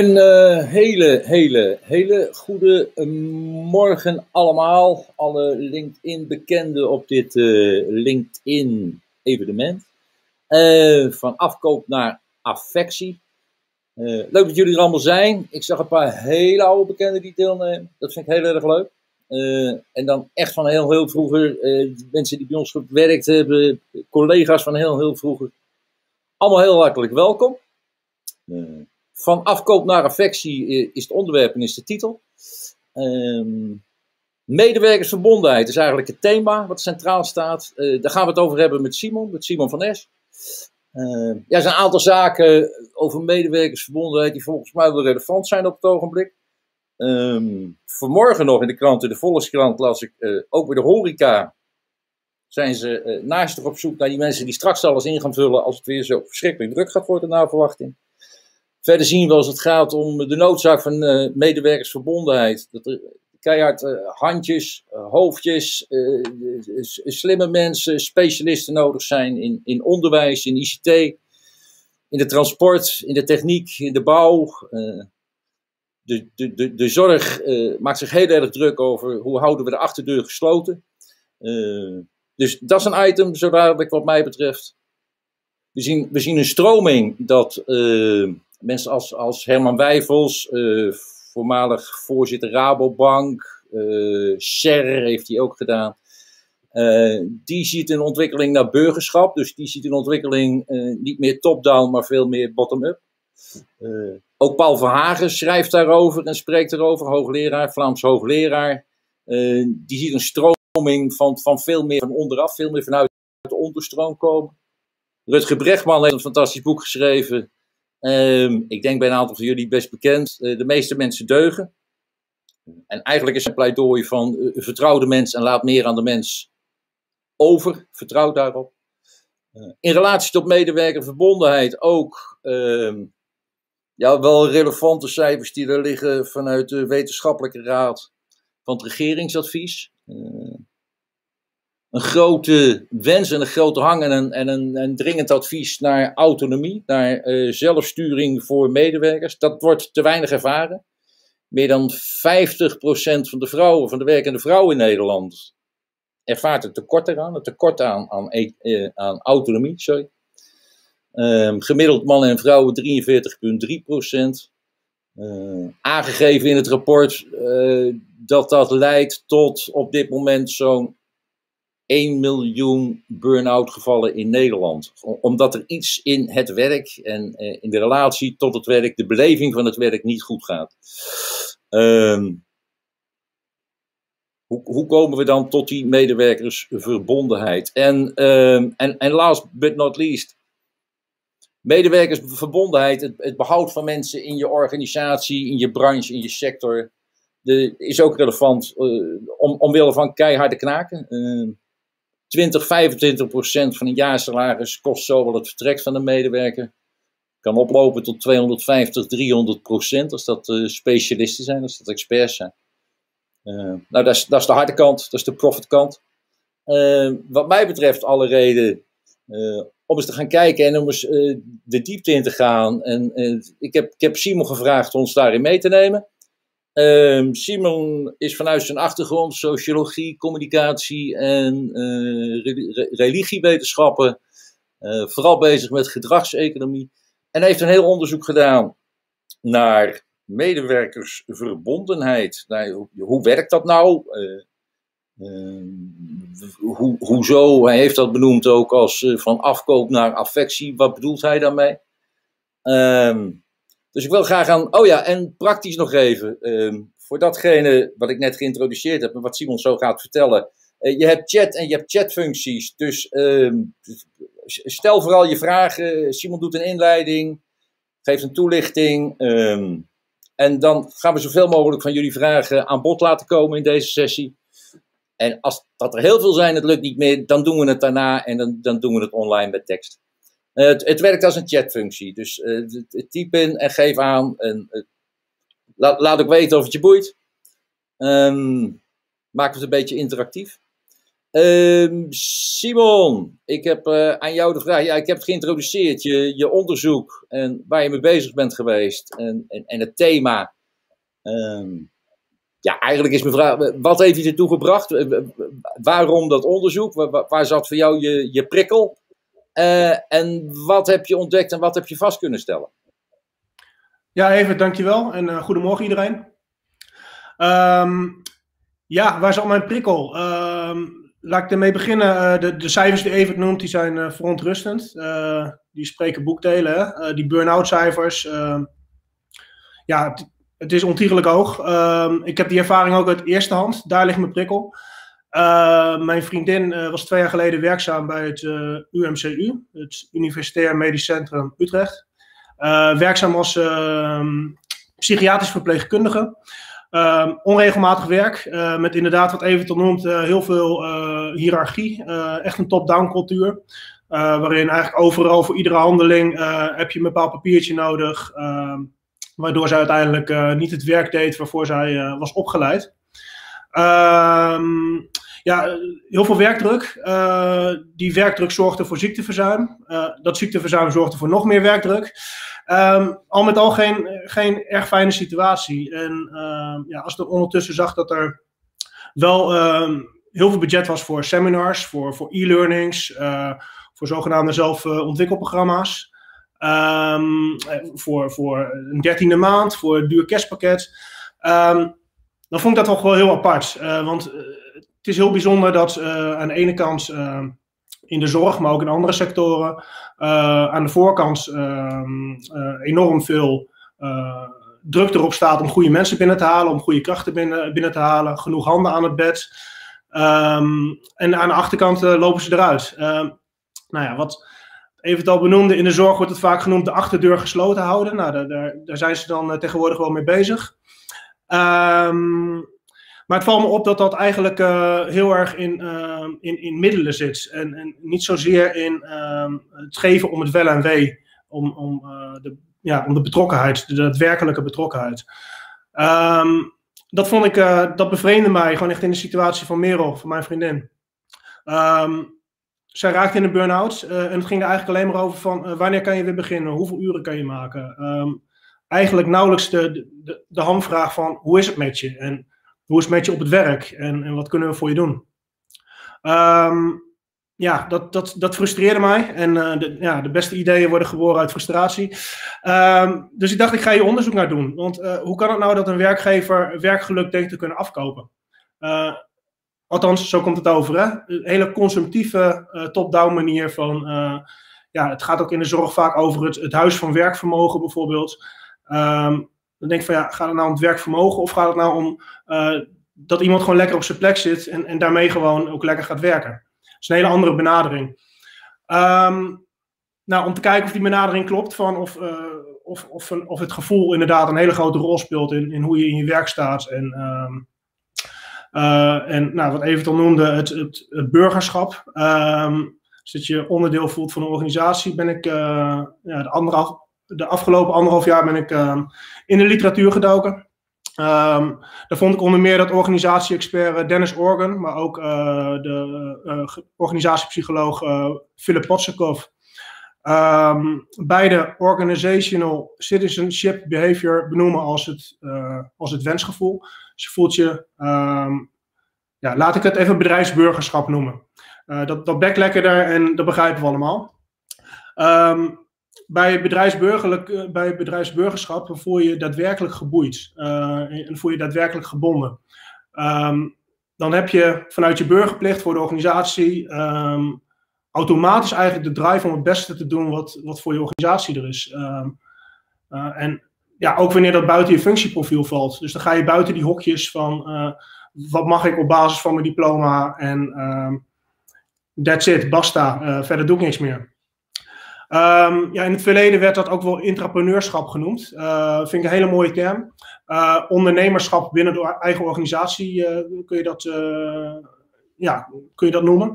Een uh, hele, hele, hele goede uh, morgen allemaal. Alle LinkedIn-bekenden op dit uh, LinkedIn-evenement. van afkoop naar affectie. leuk dat jullie er allemaal zijn. Ik zag een paar hele oude bekenden die deelnemen. Dat vind ik heel erg leuk. en dan echt van heel, heel vroeger. mensen die bij ons gewerkt hebben. Collega's van heel, heel vroeger. Allemaal heel hartelijk welkom. Van afkoop naar affectie eh, is het onderwerp en is de titel. Um, medewerkersverbondenheid is eigenlijk het thema wat centraal staat. Uh, daar gaan we het over hebben met Simon, met Simon van Es. Uh, ja, er zijn een aantal zaken over medewerkersverbondenheid die volgens mij wel relevant zijn op het ogenblik. Um, vanmorgen nog in de krant, in de Volkskrant, las ik uh, ook bij de horeca. Zijn ze naastig op zoek naar die mensen die straks alles in gaan vullen als het weer zo verschrikkelijk druk gaat worden naar verwachting. Verder zien we als het gaat om de noodzaak van uh, medewerkersverbondenheid. Dat er keihard uh, handjes, uh, hoofdjes, slimme mensen, specialisten nodig zijn in, in onderwijs, in ICT, in de transport, in de techniek, in de bouw. de, de, de, de zorg maakt zich heel erg druk over hoe houden we de achterdeur gesloten. dus dat is een item, zo wat mij betreft. We zien, we zien een stroming dat mensen als, als Herman Wijfels, uh, voormalig voorzitter Rabobank, uh, Scher heeft hij ook gedaan. Uh, die ziet een ontwikkeling naar burgerschap, dus die ziet een ontwikkeling niet meer top-down, maar veel meer bottom-up. ook Paul Verhagen schrijft daarover en spreekt erover, hoogleraar, Vlaams hoogleraar. die ziet een stroming van, van veel meer van onderaf, veel meer vanuit de onderstroom komen. Rutger Brechtman heeft een fantastisch boek geschreven, Um, ik denk bij een aantal van jullie best bekend. Uh, de meeste mensen deugen. En eigenlijk is een pleidooi van uh, vertrouw de mens en laat meer aan de mens over. Vertrouw daarop. Uh, in relatie tot medewerkerverbondenheid ook ehm, ja, wel relevante cijfers die er liggen vanuit de wetenschappelijke raad van het regeringsadvies een grote wens en een grote hang en een, en een, dringend advies naar autonomie, naar uh, zelfsturing voor medewerkers. Dat wordt te weinig ervaren. Meer dan 50% van de vrouwen, van de werkende vrouwen in Nederland, ervaart het tekort eraan. Het tekort aan, aan, uh, aan autonomie, sorry. Um, gemiddeld mannen en vrouwen 43,3%. Uh, aangegeven in het rapport uh, dat dat leidt tot op dit moment zo'n 1 miljoen burn-out gevallen in Nederland. Omdat er iets in het werk en eh, in de relatie tot het werk, de beleving van het werk niet goed gaat. Um, hoe, hoe, komen we dan tot die medewerkersverbondenheid? En, um, en, en last but not least, medewerkersverbondenheid, het, behoud van mensen in je organisatie, in je branche, in je sector, de, is ook relevant uh, om, omwille van keiharde knaken. Uh, 20, 25 procent van een jaarsalaris kost zo wel het vertrek van de medewerker. Kan oplopen tot 250, 300 procent als dat uh, specialisten zijn, als dat experts zijn. Uh, nou, dat is, dat is de harde kant, dat is de profitkant. Uh, wat mij betreft alle reden om eens te gaan kijken en om eens de diepte in te gaan. En ik, heb, ik heb Simon gevraagd ons daarin mee te nemen. Um, Simon is vanuit zijn achtergrond sociologie, communicatie en uh, religiewetenschappen uh, vooral bezig met gedragseconomie. En heeft een heel onderzoek gedaan naar medewerkersverbondenheid. Nou, hoe, werkt dat nou? Uh, hoe, hoezo? Hij heeft dat benoemd ook als van afkoop naar affectie. Wat bedoelt hij daarmee? Um, dus ik wil graag aan. Oh ja, en praktisch nog even. Um, voor datgene wat ik net geïntroduceerd heb en wat Simon zo gaat vertellen. Uh, je hebt chat en je hebt chatfuncties. Dus um, stel vooral je vragen. Simon doet een inleiding, geeft een toelichting. Um, en dan gaan we zoveel mogelijk van jullie vragen aan bod laten komen in deze sessie. En als dat er heel veel zijn, het lukt niet meer, dan doen we het daarna en dan, dan doen we het online met tekst. Uh, het, het, werkt als een chatfunctie. Dus uh, typ in en geef aan. En, uh, laat, laat ook weten of het je boeit. Um, maak het een beetje interactief. Ehm, Simon, ik heb aan jou de vraag. Ja, ik heb het geïntroduceerd, je, je onderzoek en waar je mee bezig bent geweest en, en, en het thema. Ehm, ja, eigenlijk is mijn vraag: wat heeft je ertoe gebracht? Waarom dat onderzoek? Waar, waar zat voor jou je, je prikkel? Uh, en wat heb je ontdekt en wat heb je vast kunnen stellen? Ja, even dankjewel en uh, goedemorgen iedereen. Um, ja, waar zat mijn prikkel? Um, laat ik ermee beginnen. Uh, de, de, cijfers die Evert noemt, die zijn verontrustend. Die spreken boekdelen. Hè? die burn-out cijfers. Ehm, ja, het, is ontiegelijk hoog. Ik heb die ervaring ook uit eerste hand. Daar ligt mijn prikkel. Mijn vriendin was twee jaar geleden werkzaam bij het UMCU, het Universitair Medisch Centrum Utrecht. werkzaam als ehm, psychiatrisch verpleegkundige. Uh, onregelmatig werk, met inderdaad wat even noemt, uh, heel veel hiërarchie. echt een top-down cultuur. waarin eigenlijk overal voor iedere handeling heb je een bepaald papiertje nodig. Ehm, waardoor zij uiteindelijk niet het werk deed waarvoor zij was opgeleid. Ehm, ja, heel veel werkdruk. die werkdruk zorgde voor ziekteverzuim. dat ziekteverzuim zorgde voor nog meer werkdruk. Um, al met al geen, geen erg fijne situatie. En um, ja, als ik ondertussen zag dat er wel um, heel veel budget was voor seminars, voor, voor e-learnings, uh, voor zogenaamde zelfontwikkelprogramma's. voor, voor een dertiende maand, voor een duur kerstpakket. Dan vond ik dat toch wel heel apart. Uh, want uh, het is heel bijzonder dat uh, aan de ene kant in de zorg, maar ook in andere sectoren, aan de voorkant enorm veel druk erop staat om goede mensen binnen te halen, om goede krachten binnen, binnen te halen, genoeg handen aan het bed. Um, en aan de achterkant lopen ze eruit. Um, nou ja, wat even al benoemde, in de zorg wordt het vaak genoemd de achterdeur gesloten houden. Nou, daar, daar, daar zijn ze dan tegenwoordig wel mee bezig. Um, maar het valt me op dat dat eigenlijk uh, heel erg in, uh, in, in middelen zit. En, en niet zozeer in uh, het geven om het wel en wee. Om, om, uh, de, ja, om de betrokkenheid, de daadwerkelijke betrokkenheid. Dat vond ik, dat bevreemde mij gewoon echt in de situatie van Merel, van mijn vriendin. Zij raakte in een burn-out en het ging er eigenlijk alleen maar over van wanneer kan je weer beginnen, hoeveel uren kan je maken. Um, eigenlijk nauwelijks de, de, de hamvraag van hoe is het met je? En hoe is het met je op het werk en, en wat kunnen we voor je doen? Um, ja, dat, dat, dat frustreerde mij. En uh, de, ja, de beste ideeën worden geboren uit frustratie. Um, dus ik dacht, ik ga hier onderzoek naar doen. Want uh, hoe kan het nou dat een werkgever werkgeluk denkt te kunnen afkopen? Uh, althans, zo komt het over. Hè? Een hele consumptieve top-down manier van... ja, het gaat ook in de zorg vaak over het, het huis van werkvermogen bijvoorbeeld. Um, dan denk ik van ja, gaat het nou om het werkvermogen of gaat het nou om uh, dat iemand gewoon lekker op zijn plek zit en, en daarmee gewoon ook lekker gaat werken? Dat is een hele andere benadering. Um, nou, om te kijken of die benadering klopt van of, uh, of, of, een, of het gevoel inderdaad een hele grote rol speelt in, in hoe je in je werk staat. En, um, uh, en nou, wat Evert al noemde, het, het, burgerschap. Um, dus dat je onderdeel voelt van een organisatie, ben ik ja, de anderhalf, de afgelopen anderhalf jaar ben ik uh, in de literatuur gedoken. Um, daar vond ik onder meer dat organisatie-expert eh, Dennis Organ, maar ook uh, de uh, organisatiepsycholoog Philip Potsakov. Um, beide organizational citizenship behavior benoemen als het, als het wensgevoel. Dus je voelt je, ja, laat ik het even bedrijfsburgerschap noemen. dat, dat lekkerder en dat begrijpen we allemaal. Bij, bedrijfsburgerlijk, eh, bij bedrijfsburgerschap voel je daadwerkelijk geboeid uh, en voel je daadwerkelijk gebonden. Um, dan heb je vanuit je burgerplicht voor de organisatie um, automatisch eigenlijk de drive om het beste te doen wat, wat voor je organisatie er is. Um, uh, en ja, ook wanneer dat buiten je functieprofiel valt. Dus dan ga je buiten die hokjes van wat mag ik op basis van mijn diploma en that's it, basta, verder doe ik niks meer. Um, ja, in het verleden werd dat ook wel intrapreneurschap genoemd. Uh, vind ik een hele mooie term. Uh, ondernemerschap binnen de eigen organisatie uh, kun, je dat, ja, kun je dat noemen.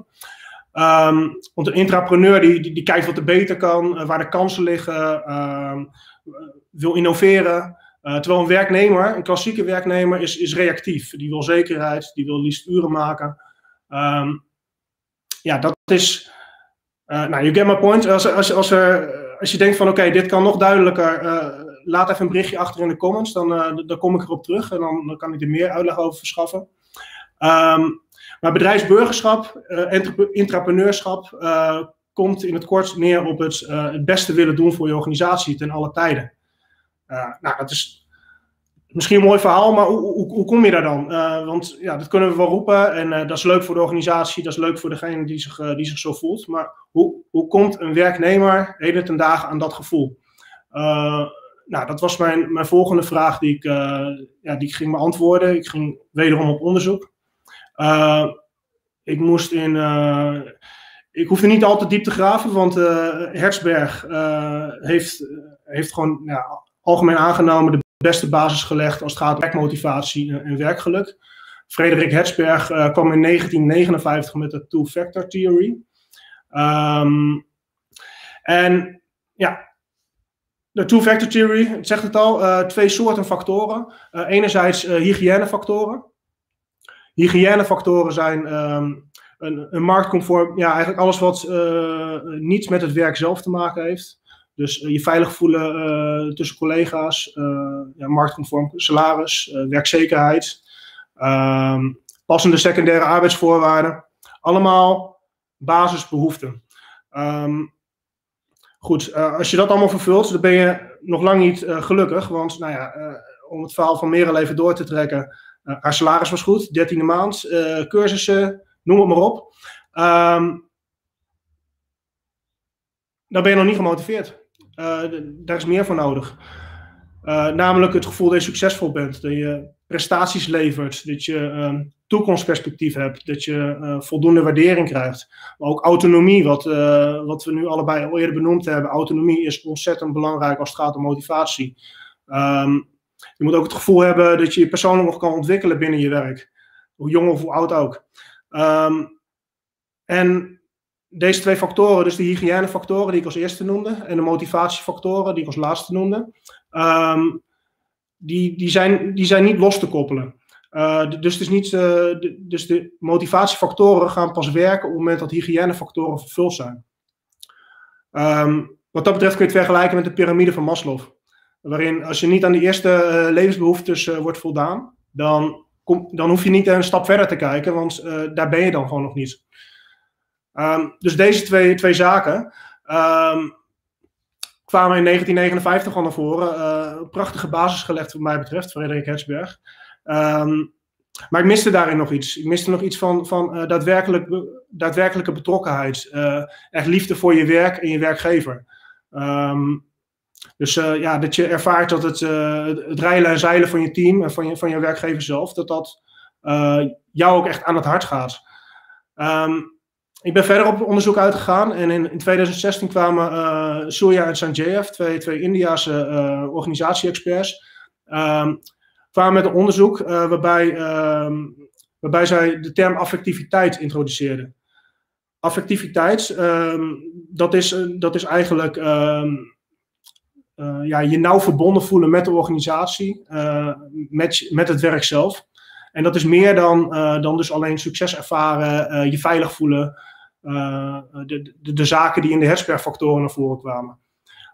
Um, want een intrapreneur die, die, die, kijkt wat er beter kan, waar de kansen liggen, um, wil innoveren. terwijl een werknemer, een klassieke werknemer, is, is reactief. Die wil zekerheid, die wil liefst uren maken. ja, dat is. Nou, you get my point. Als, als, als, er, als je denkt van oké, dit kan nog duidelijker. laat even een berichtje achter in de comments. Dan, dan kom ik erop terug en dan, dan kan ik er meer uitleg over verschaffen. Um, maar bedrijfsburgerschap, intrapreneurschap, komt in het kort neer op het, het beste willen doen voor je organisatie ten alle tijden. nou, dat is misschien een mooi verhaal, maar hoe, hoe, hoe kom je daar dan? want ja, dat kunnen we wel roepen en dat is leuk voor de organisatie, dat is leuk voor degene die zich, die zich zo voelt. Maar hoe, hoe komt een werknemer heden ten dagen aan dat gevoel? nou, dat was mijn, mijn volgende vraag die ik, ja, die ik ging beantwoorden. Ik ging wederom op onderzoek. Ik moest in. Ik hoefde niet al te diep te graven, want uh, Hertzberg heeft, heeft gewoon algemeen aangenomen de beste basis gelegd als het gaat om werkmotivatie en, werkgeluk. Frederik Hertzberg kwam in 1959 met de two-factor theory. Um, en ja, de two-factor theory, het zegt het al, twee soorten factoren. enerzijds hygiënefactoren. Hygiënefactoren zijn um, een, een, marktconform, ja, eigenlijk alles wat niets met het werk zelf te maken heeft. Dus uh, je veilig voelen uh, tussen collega's, ja, marktconform salaris, werkzekerheid, um, passende secundaire arbeidsvoorwaarden. Allemaal basisbehoeften. Um, goed, als je dat allemaal vervult, dan ben je nog lang niet gelukkig. Want nou ja, om het verhaal van Merel even door te trekken haar salaris was goed, dertiende maand, cursussen, noem het maar op. Um, dan ben je nog niet gemotiveerd. Uh, daar is meer voor nodig. namelijk het gevoel dat je succesvol bent, dat je prestaties levert, dat je um, toekomstperspectief hebt, dat je voldoende waardering krijgt. Maar ook autonomie, wat, wat we nu allebei al eerder benoemd hebben. Autonomie is ontzettend belangrijk als het gaat om motivatie. Um, je moet ook het gevoel hebben dat je je persoonlijk nog kan ontwikkelen binnen je werk. Hoe jong of hoe oud ook. Um, en deze twee factoren, dus de hygiënefactoren die ik als eerste noemde en de motivatiefactoren die ik als laatste noemde, um, die, die, zijn, die zijn niet los te koppelen. Uh, dus, het is niet, uh, de, dus de motivatiefactoren gaan pas werken op het moment dat hygiënefactoren vervuld zijn. Um, wat dat betreft kun je het vergelijken met de piramide van Maslow. Waarin als je niet aan de eerste uh, levensbehoeftes wordt voldaan, dan, kom, dan hoef je niet een stap verder te kijken, want daar ben je dan gewoon nog niet. Um, dus deze twee, twee zaken um, kwamen in 1959 al naar voren. een prachtige basis gelegd wat mij betreft, Frederik Hertzberg. Um, maar ik miste daarin nog iets. Ik miste nog iets van, van daadwerkelijk, daadwerkelijke betrokkenheid. echt liefde voor je werk en je werkgever. Dus uh, ja, dat je ervaart dat het, uh, het en zeilen van je team en van je, van je werkgever zelf, dat dat uh, jou ook echt aan het hart gaat. Um, ik ben verder op onderzoek uitgegaan en in, in 2016 kwamen uh, Surya en Sanjeev, twee, twee Indiase organisatie-experts, um, kwamen met een onderzoek waarbij, um, waarbij zij de term affectiviteit introduceerden. Affectiviteit, dat, is, dat is eigenlijk uh, ja, je nauw verbonden voelen met de organisatie, uh, met, met het werk zelf. En dat is meer dan, uh, dan dus alleen succes ervaren, je veilig voelen, de, de, de, zaken die in de Hersberg-factoren naar voren kwamen.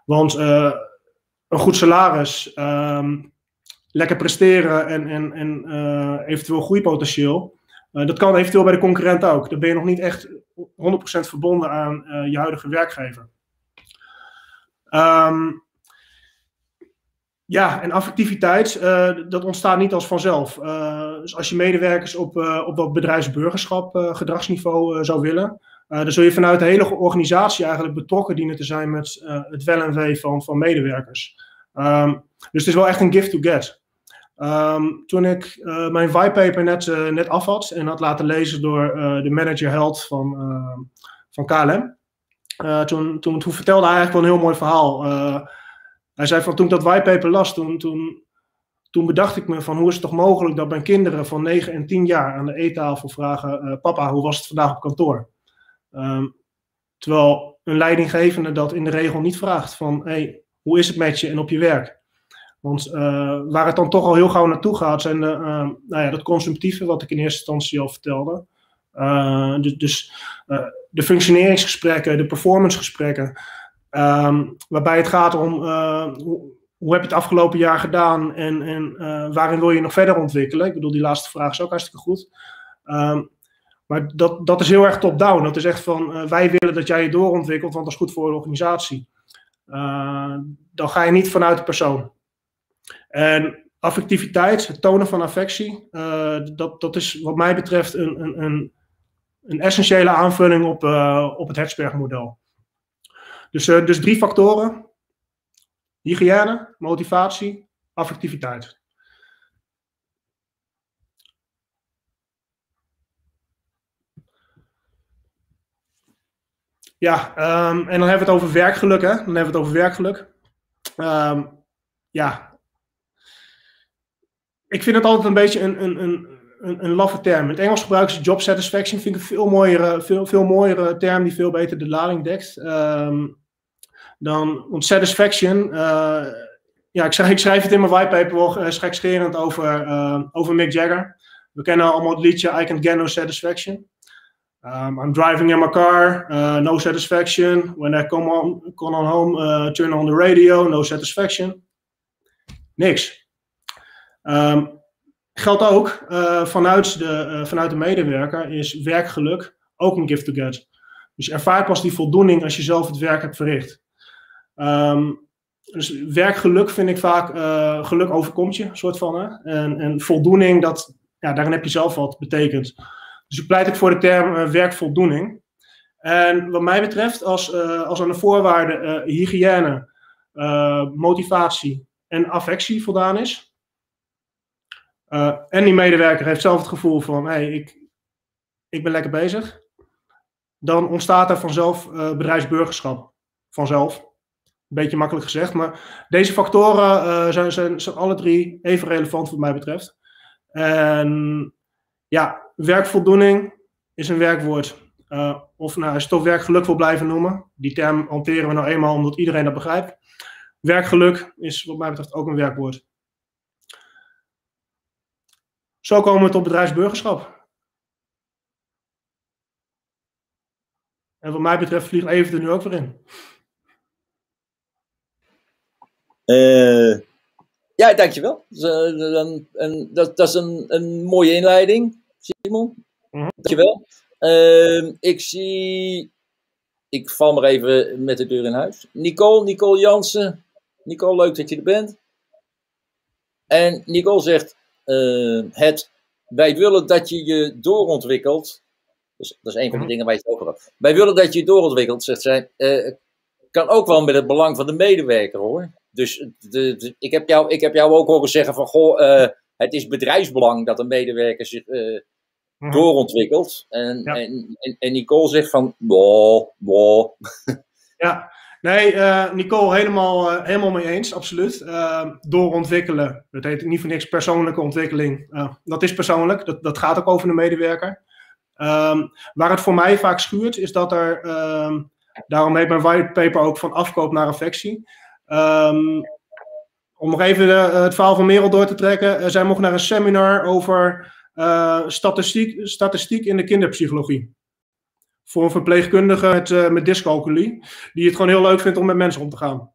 Want een goed salaris, um, lekker presteren en, en, en eventueel groeipotentieel, dat kan eventueel bij de concurrent ook. Dan ben je nog niet echt 100% verbonden aan je huidige werkgever. Um, ja, en affectiviteit, dat ontstaat niet als vanzelf. Dus als je medewerkers op, uh, op dat bedrijfsburgerschap gedragsniveau zou willen, dan zul je vanuit de hele organisatie eigenlijk betrokken dienen te zijn met het wel en wee van, van medewerkers. Um, dus het is wel echt een gift to get. Um, toen ik mijn whitepaper net, net af had en had laten lezen door de manager held van, van KLM, toen, toen, toen vertelde hij eigenlijk wel een heel mooi verhaal. Hij zei van toen ik dat whitepaper las, toen, toen, toen bedacht ik me van hoe is het toch mogelijk dat mijn kinderen van 9 en 10 jaar aan de eettafel vragen: Papa, hoe was het vandaag op kantoor? Um, terwijl een leidinggevende dat in de regel niet vraagt van hey, hoe is het met je en op je werk? Want uh, waar het dan toch al heel gauw naartoe gaat, zijn de, uh, nou ja, dat consumptieve, wat ik in eerste instantie al vertelde. Uh, dus, dus de functioneringsgesprekken, de performancegesprekken. Um, waarbij het gaat om hoe, hoe, heb je het afgelopen jaar gedaan en, en waarin wil je nog verder ontwikkelen? Ik bedoel, die laatste vraag is ook hartstikke goed. Um, maar dat, dat is heel erg top-down. Dat is echt van wij willen dat jij je doorontwikkelt, want dat is goed voor de organisatie. Uh, dan ga je niet vanuit de persoon. En affectiviteit, het tonen van affectie, uh, dat, dat is wat mij betreft een, een, een, een essentiële aanvulling op, op het Hertzberg-model. Dus, dus drie factoren: hygiëne, motivatie, affectiviteit. Ja, um, en dan hebben we het over werkgeluk, hè? Dan hebben we het over werkgeluk. Um, ja. Ik vind het altijd een beetje een, een, een, een, een laffe term. In het Engels gebruiken ze job satisfaction. Vind ik een veel mooiere, veel, veel mooiere term die veel beter de lading dekt. Um, dan, want satisfaction, uh, ja, ik ik schrijf het in mijn whitepaper wel uh, over, over Mick Jagger. We kennen allemaal het liedje I Can Get No Satisfaction. Um, I'm driving in my car, uh, no satisfaction. When I come on, come on home, uh, turn on the radio, no satisfaction. Niks. Um, geldt ook uh, vanuit, de, uh, vanuit de medewerker is werkgeluk ook een gift to get. Dus je ervaart pas die voldoening als je zelf het werk hebt verricht. Um, dus werkgeluk vind ik vaak, geluk overkomt je, soort van. Hè? En, en voldoening, dat, ja, daarin heb je zelf wat betekend. Dus ik pleit ik voor de term uh, werkvoldoening. En wat mij betreft, als, uh, als aan de voorwaarden uh, hygiëne, motivatie en affectie voldaan is. en die medewerker heeft zelf het gevoel van, hey, ik, ik ben lekker bezig. Dan ontstaat er vanzelf bedrijfsburgerschap. Vanzelf. Beetje makkelijk gezegd, maar deze factoren zijn, zijn, zijn alle drie even relevant wat mij betreft. En ja, werkvoldoening is een werkwoord. Uh, of nou, als je toch werkgeluk wil blijven noemen. Die term hanteren we nou eenmaal omdat iedereen dat begrijpt. Werkgeluk is wat mij betreft ook een werkwoord. Zo komen we tot bedrijfsburgerschap. En wat mij betreft vliegt even er nu ook weer in. Uh, ja, dankjewel. Dat, een, dat, dat is een, een mooie inleiding. Simon. Mm Dankjewel. Uh, ik zie. Ik val maar even met de deur in huis. Nicole, Nicole Jansen. Nicole, leuk dat je er bent. En Nicole zegt: uh, het, Wij willen dat je je doorontwikkelt. Dus, dat is een van de mhm. dingen waar je het over hebt. Wij willen dat je je doorontwikkelt, zegt zij. Uh, kan ook wel met het belang van de medewerker hoor. Dus de, ik, heb jou, ik heb jou ook horen zeggen van goh, uh, het is bedrijfsbelang dat een medewerker zich uh, Mhm. doorontwikkeld. En, en, en, Nicole zegt van, wow, wow. Ja, nee, uh, Nicole, helemaal, uh, helemaal mee eens, absoluut. Uh, doorontwikkelen, dat heet niet voor niks persoonlijke ontwikkeling. dat is persoonlijk, dat, dat gaat ook over de medewerker. Um, waar het voor mij vaak schuurt, is dat er, um, daarom heet mijn whitepaper ook van afkoop naar affectie. Um, om nog even de, het verhaal van Merel door te trekken. zij mocht naar een seminar over uh, statistiek, statistiek in de kinderpsychologie. Voor een verpleegkundige met, uh, met dyscalculie, die het gewoon heel leuk vindt om met mensen om te gaan.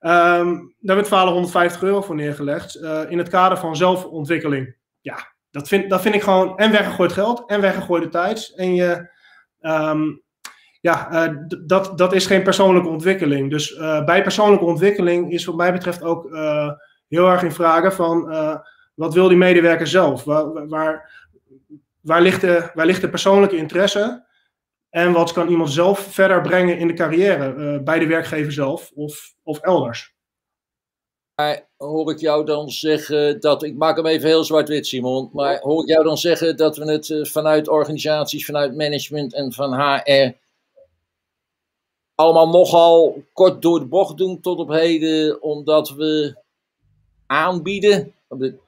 Um, daar werd falen 150 euro voor neergelegd uh, in het kader van zelfontwikkeling. Ja, dat vind, dat vind ik gewoon en weggegooid geld en weggegooide tijd. En je, um, ja, dat, dat is geen persoonlijke ontwikkeling. Dus bij persoonlijke ontwikkeling is wat mij betreft ook heel erg in vragen van wat wil die medewerker zelf? Waar, waar, waar, ligt de, waar ligt de persoonlijke interesse? En wat kan iemand zelf verder brengen in de carrière, uh, bij de werkgever zelf of, of elders? Hoor ik jou dan zeggen dat, ik maak hem even heel zwart-wit Simon, maar hoor ik jou dan zeggen dat we het uh, vanuit organisaties, vanuit management en van HR allemaal nogal kort door de bocht doen tot op heden, omdat we aanbieden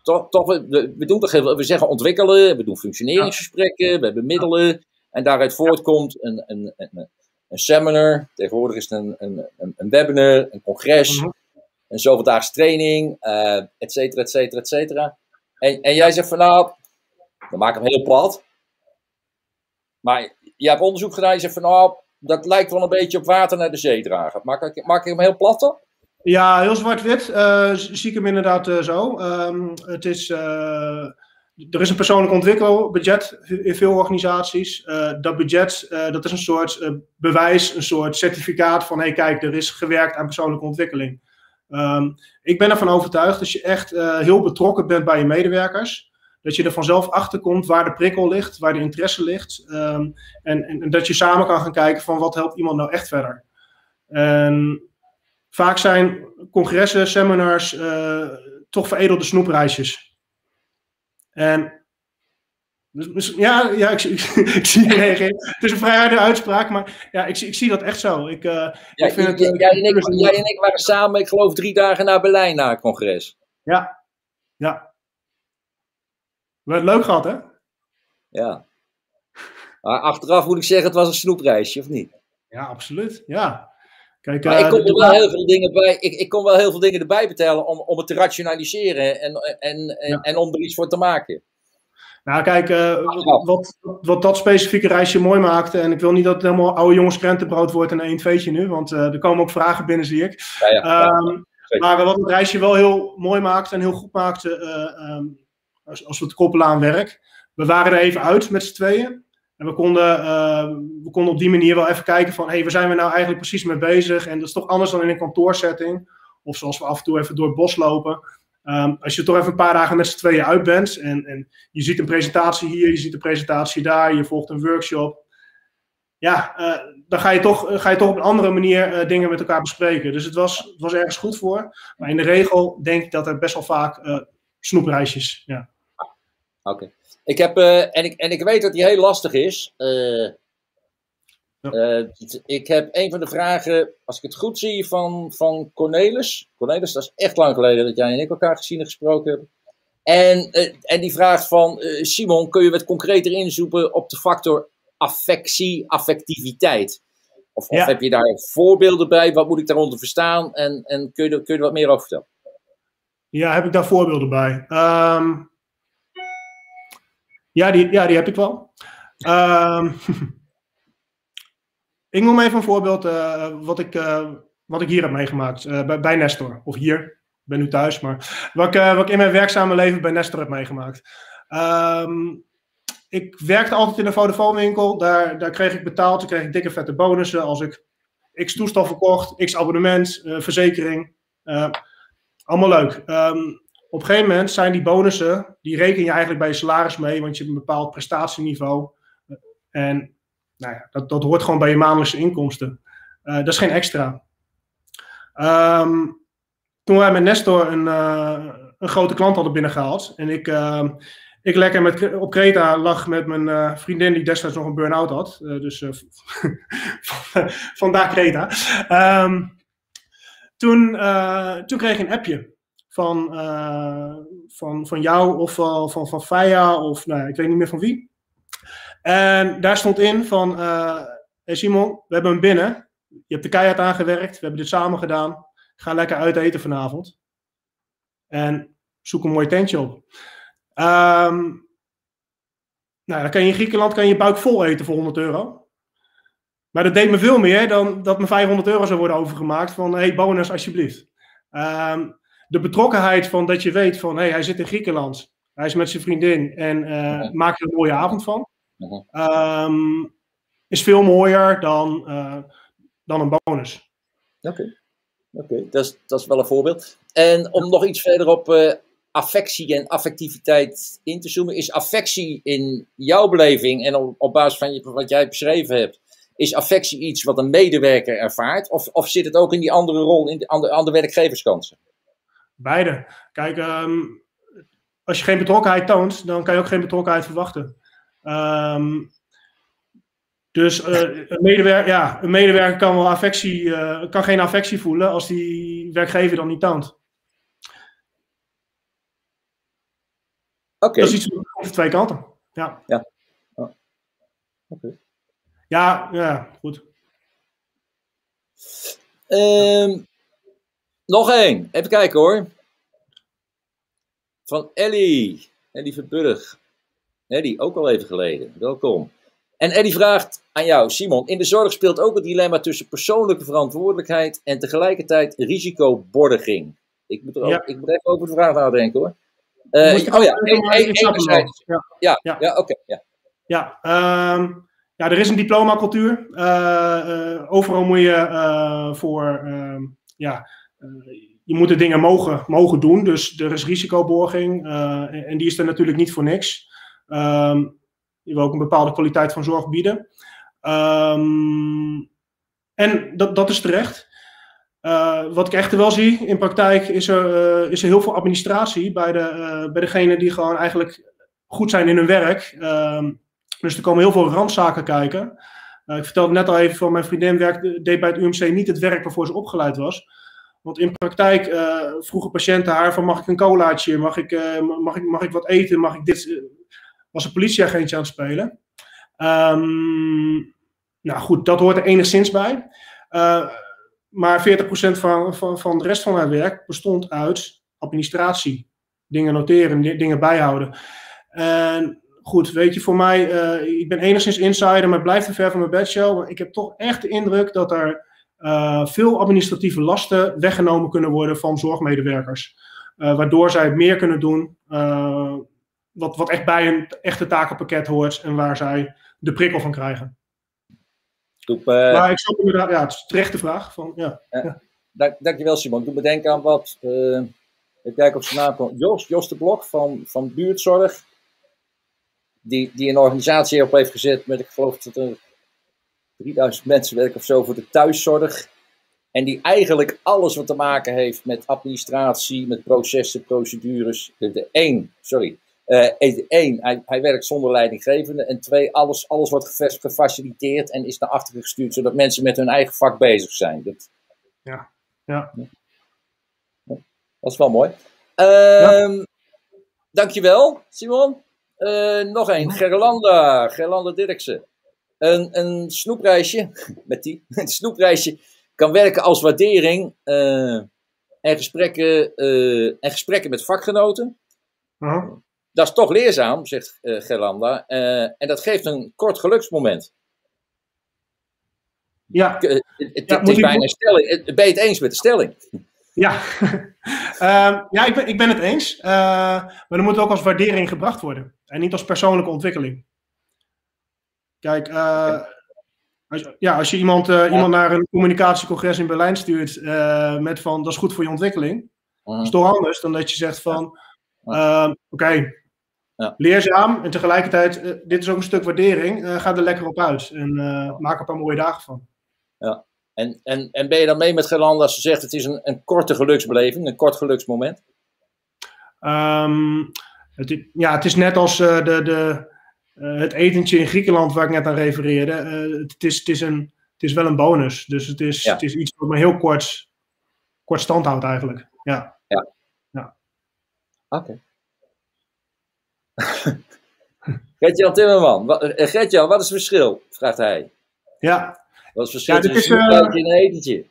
toch, toch, we, we, doen toch we zeggen ontwikkelen, we doen functioneringsgesprekken, we hebben middelen. En daaruit voortkomt een, een, een, een seminar, tegenwoordig is het een, een, een webinar, een congres, mm -hmm. een zoveeldaagse training, uh, et cetera, et cetera, et cetera. En, en jij zegt van nou, we maken hem heel plat. Maar je hebt onderzoek gedaan, je zegt van nou, dat lijkt wel een beetje op water naar de zee dragen. Maak ik, maak ik hem heel plat dan? Ja, heel zwart-wit. Uh, zie ik hem inderdaad uh, zo. Um, het is, uh, er is een persoonlijk ontwikkelbudget in veel organisaties. dat budget, dat is een soort bewijs, een soort certificaat van... hé hey, kijk, er is gewerkt aan persoonlijke ontwikkeling. Um, ik ben ervan overtuigd, als je echt heel betrokken bent bij je medewerkers... dat je er vanzelf achter komt waar de prikkel ligt, waar de interesse ligt... Um, en, en, en, dat je samen kan gaan kijken van wat helpt iemand nou echt verder. En Vaak zijn congressen, seminars uh, toch veredelde snoepreisjes. En dus, ja, ja ik, ik, ik zie je reageren. Het is een vrij harde uitspraak, maar ja, ik, ik zie dat echt zo. Ik, uh, ja, ik vind het, jij, en ik, jij en ik waren samen, ik geloof, drie dagen naar Berlijn na het congres. Ja, ja. We hebben het leuk gehad, hè? Ja. Maar achteraf moet ik zeggen, het was een snoepreisje, of niet? Ja, absoluut. Ja. Kijk, maar ik eh, kom er wel heel veel dingen bij. Ik, ik kom wel heel veel dingen erbij vertellen om, om het te rationaliseren en, en, en, en om er iets voor te maken. Nou, kijk, uh, wat, wat dat specifieke reisje mooi maakte. En ik wil niet dat het helemaal oude jongens krentenbrood wordt en een veetje nu. Want uh, er komen ook vragen binnen, zie ik. Ja, ja, um, maar wat het reisje wel heel mooi maakte en heel goed maakte. Um, als, als we het koppelen aan werk. We waren er even uit met z'n tweeën. En we konden, uh, we konden op die manier wel even kijken van, hé, hey, waar zijn we nou eigenlijk precies mee bezig? En dat is toch anders dan in een kantoorsetting. Of zoals we af en toe even door het bos lopen. Um, als je toch even een paar dagen met z'n tweeën uit bent en, en je ziet een presentatie hier, je ziet een presentatie daar, je volgt een workshop. Ja, uh, dan ga je, toch, ga je toch op een andere manier uh, dingen met elkaar bespreken. Dus het was, het was ergens goed voor. Maar in de regel denk ik dat er best wel vaak snoepreisjes, ja. Oké. Ik heb, uh, en, ik, en ik weet dat die heel lastig is. Uh, uh, ik heb een van de vragen, als ik het goed zie, van, van Cornelis. Cornelis, dat is echt lang geleden dat jij en ik elkaar gezien en gesproken hebben. En, en die vraagt van, Simon, kun je wat concreter inzoeken op de factor affectie, affectiviteit? Of, ja. heb je daar voorbeelden bij? Wat moet ik daaronder verstaan? En, en kun, je, kun je er wat meer over vertellen? Ja, heb ik daar voorbeelden bij? Um, ja, die, ja, die heb ik wel. Um, ik noem even een voorbeeld uh, wat, ik, uh, wat ik hier heb meegemaakt. Uh, bij, Nestor. Of hier. Ik ben nu thuis. Maar wat ik, wat ik in mijn werkzame leven bij Nestor heb meegemaakt. Um, ik werkte altijd in een Vodafone winkel. Daar, daar kreeg ik betaald. Toen kreeg ik dikke vette bonussen. Als ik x toestel verkocht. X abonnement. verzekering. allemaal leuk. Um, op een gegeven moment zijn die bonussen, die reken je eigenlijk bij je salaris mee, want je hebt een bepaald prestatieniveau. En nou ja, dat, dat hoort gewoon bij je maandelijkse inkomsten. Uh, dat is geen extra. Um, toen wij met Nestor een, uh, een grote klant hadden binnengehaald en ik, uh, ik lekker met, op Kreta lag met mijn vriendin die destijds nog een burn-out had. dus vandaar Kreta. Um, toen, toen kreeg ik een appje van, uh, van, van jou of van, van, van Faya of nou, ik weet niet meer van wie. En daar stond in van, hey Simon, we hebben hem binnen. Je hebt de keihard aangewerkt, we hebben dit samen gedaan. Ga lekker uit eten vanavond. En zoek een mooi tentje op. Um, nou, dan kan je in Griekenland kan je, je buik vol eten voor 100 euro. Maar dat deed me veel meer dan dat me 500 euro zou worden overgemaakt van, hey, bonus alsjeblieft. Um, de betrokkenheid van dat je weet van hey, hij zit in Griekenland, hij is met zijn vriendin en uh, maakt er een mooie avond van, um, is veel mooier dan, uh, dan een bonus. Oké, okay. okay. dat, is, dat is wel een voorbeeld. En om nog iets verder op uh, affectie en affectiviteit in te zoomen, is affectie in jouw beleving en op, op basis van je, wat jij beschreven hebt, is affectie iets wat een medewerker ervaart? Of, of zit het ook in die andere rol, in de, aan, de, aan de werkgeverskansen? Beide. Kijk, um, als je geen betrokkenheid toont, dan kan je ook geen betrokkenheid verwachten. Um, dus uh, een, medewerker, ja, een medewerker kan wel affectie, uh, kan geen affectie voelen als die werkgever dan niet toont. Oké. Dat is iets van twee kanten. Ja. Ja. Oh. Oké. Ja, ja, goed. Um, nog één. Even kijken hoor. Van Ellie. Ellie Verburg. Ellie, ook al even geleden. Welkom. En Eddie vraagt aan jou, Simon. In de zorg speelt ook het dilemma tussen persoonlijke verantwoordelijkheid en tegelijkertijd risicoborging. Ik moet, er ook, ik moet even over de vraag nadenken hoor. Uh, oh ja, enerzijds. Ja, ja, ja. ja oké. ja. Ja, ehm, ja, er is een diplomacultuur. Uh, overal moet je voor, ehm, ja, je moet de dingen mogen, mogen doen. Dus er is risicoborging en, en, die is er natuurlijk niet voor niks. Um, je wil ook een bepaalde kwaliteit van zorg bieden. en dat, dat is terecht. Uh, wat ik echter wel zie in praktijk is er, is er heel veel administratie bij, de, bij degenen die gewoon eigenlijk goed zijn in hun werk. dus er komen heel veel randzaken kijken. ik vertelde net al even van mijn vriendin werkte, deed bij het UMC niet het werk waarvoor ze opgeleid was. Want in praktijk vroegen patiënten haar van mag ik een colaatje, mag ik, mag ik, mag ik wat eten, mag ik dit... was een politieagentje aan het spelen. Um, nou goed, dat hoort er enigszins bij. Maar 40% van, van, van de rest van mijn werk bestond uit administratie. Dingen noteren, dingen bijhouden. En goed, weet je, voor mij, ik ben enigszins insider, maar blijf te ver van mijn bedshow. Maar ik heb toch echt de indruk dat er uh, veel administratieve lasten weggenomen kunnen worden van zorgmedewerkers. Uh, waardoor zij meer kunnen doen wat, wat echt bij een echte takenpakket hoort en waar zij de prikkel van krijgen. Doe, maar ik snap inderdaad, ja, het is terecht de vraag. Van, ja. ja. Dank, dankjewel Simon. Doe me denken aan wat, ik kijk op zijn naam, Jos, Jos de Blok van, van Buurtzorg. Die, die een organisatie op heeft gezet met, ik geloof dat er 3000 mensen werken of zo voor de thuiszorg. En die eigenlijk alles wat te maken heeft met administratie, met processen, procedures. De, de één, sorry, Eén, uh, hij, hij, werkt zonder leidinggevende. En twee, alles, alles wordt gefaciliteerd en is naar achteren gestuurd, zodat mensen met hun eigen vak bezig zijn. Dat, ja. Ja. Dat is wel mooi. Uh, ja. Dankjewel, Simon. Uh, nog één, Gerlanda, Gerlanda Dirksen. Een, een snoepreisje, met die, een snoepreisje kan werken als waardering uh, en, gesprekken, uh, en gesprekken met vakgenoten. -huh. Mhm dat is toch leerzaam, zegt uh, Gerlanda. En dat geeft een kort geluksmoment. Ja. Het, ja, is bijna een stelling. Ben je het eens met de stelling? Ja, uh, ja ik, ben, ik ben het eens. maar dan moet het ook als waardering gebracht worden. En niet als persoonlijke ontwikkeling. Kijk, als, ja, als je iemand, ja. iemand naar een communicatiecongres in Berlijn stuurt met van dat is goed voor je ontwikkeling. Dat is toch anders dan dat je zegt van ehm, oké, ja. leerzaam en tegelijkertijd, dit is ook een stuk waardering. Ga er lekker op uit en maak er een paar mooie dagen van. Ja, en, en, en ben je dan mee met Gerland als ze zegt het is een, een korte geluksbeleving, een kort geluksmoment? Um, het, ja, het is net als de, de, het etentje in Griekenland waar ik net aan refereerde. het, is, het, is een, het is wel een bonus, dus het is, ja. het is iets wat me heel kort, kort stand houdt eigenlijk. Ja. Ja. ja. Oké. Okay. Gertjan Timmerman, wat, Gertjan, wat is het verschil? Vraagt hij. Ja. Wat is het verschil ja, tussen een uh, en een etentje?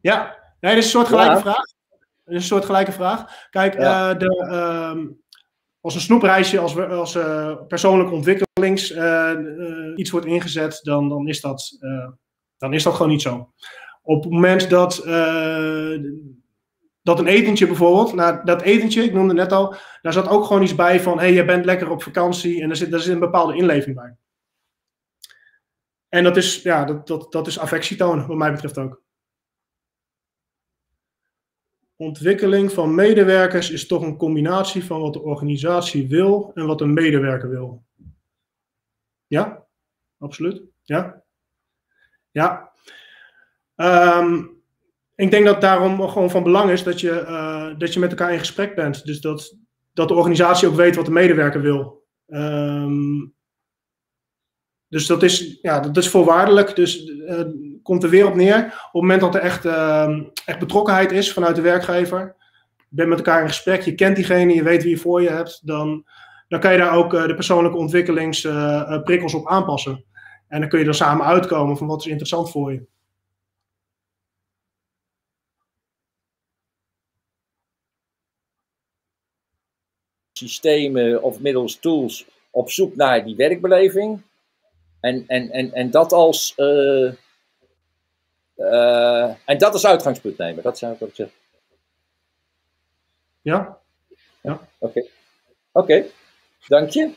Ja, nee, dit is een soortgelijke ja. vraag. Dit is een soortgelijke vraag. Kijk, ja. uh, de, um, als een snoepreisje, als, als uh, persoonlijke ontwikkelings uh, uh, iets wordt ingezet, dan, dan, is dat, dan is dat gewoon niet zo. Op het moment dat dat een etentje bijvoorbeeld, nou, dat etentje, ik noemde net al, daar zat ook gewoon iets bij van, hé, hey, je bent lekker op vakantie en er zit, daar zit een bepaalde inleving bij. En dat is, ja, dat, dat, dat is affectie tonen, wat mij betreft ook. Ontwikkeling van medewerkers is toch een combinatie van wat de organisatie wil en wat een medewerker wil. Ja, absoluut. Ja. Ja. Um, ik denk dat daarom gewoon van belang is dat je, uh, dat je met elkaar in gesprek bent. Dus dat, dat de organisatie ook weet wat de medewerker wil. Um, dus dat is, ja, dat is voorwaardelijk. Dus uh, komt er weer op neer. Op het moment dat er echt, uh, echt betrokkenheid is vanuit de werkgever. Je bent met elkaar in gesprek, je kent diegene, je weet wie je voor je hebt. Dan, dan kan je daar ook uh, de persoonlijke ontwikkelingsprikkels op aanpassen. En dan kun je er samen uitkomen van wat is interessant voor je. systemen of middels tools op zoek naar die werkbeleving. En, en, en, en dat als. eh, eh, en dat als uitgangspunt nemen, dat zou ik ook zeggen. Ja? Oké. Oké, dank je.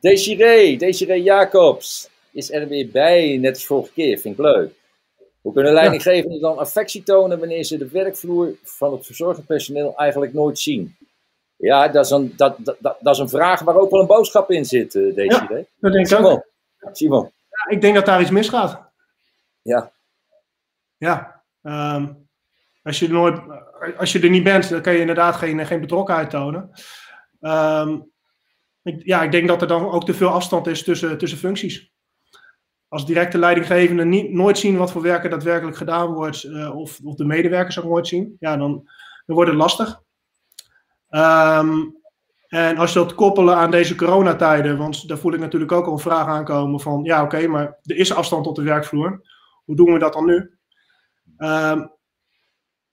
Desiree, Desiree Jacobs is er weer bij, net als vorige keer. Vind ik leuk. Hoe kunnen leidinggevenden dan affectie tonen wanneer ze de werkvloer van het verzorgend personeel eigenlijk nooit zien? Ja, dat is een, dat, dat, dat, is een vraag waar ook wel een boodschap in zit, eh, Desiree. Dat denk ik ook. Simon. Simon. Ja, ik denk dat daar iets misgaat. Ja. Ja. ehm, als, je nooit, als je er niet bent, dan kan je inderdaad geen, geen betrokkenheid tonen. Ehm, ik, ja, ik denk dat er dan ook te veel afstand is tussen, tussen functies. Als directe leidinggevenden niet, nooit zien wat voor werk er daadwerkelijk gedaan wordt, eh, of, of de medewerkers ook nooit zien, ja, dan, dan wordt het lastig. Ehm, en als je dat koppelen aan deze coronatijden, want daar voel ik natuurlijk ook al een vraag aankomen van, ja oké, maar er is afstand tot de werkvloer. Hoe doen we dat dan nu? Ehm,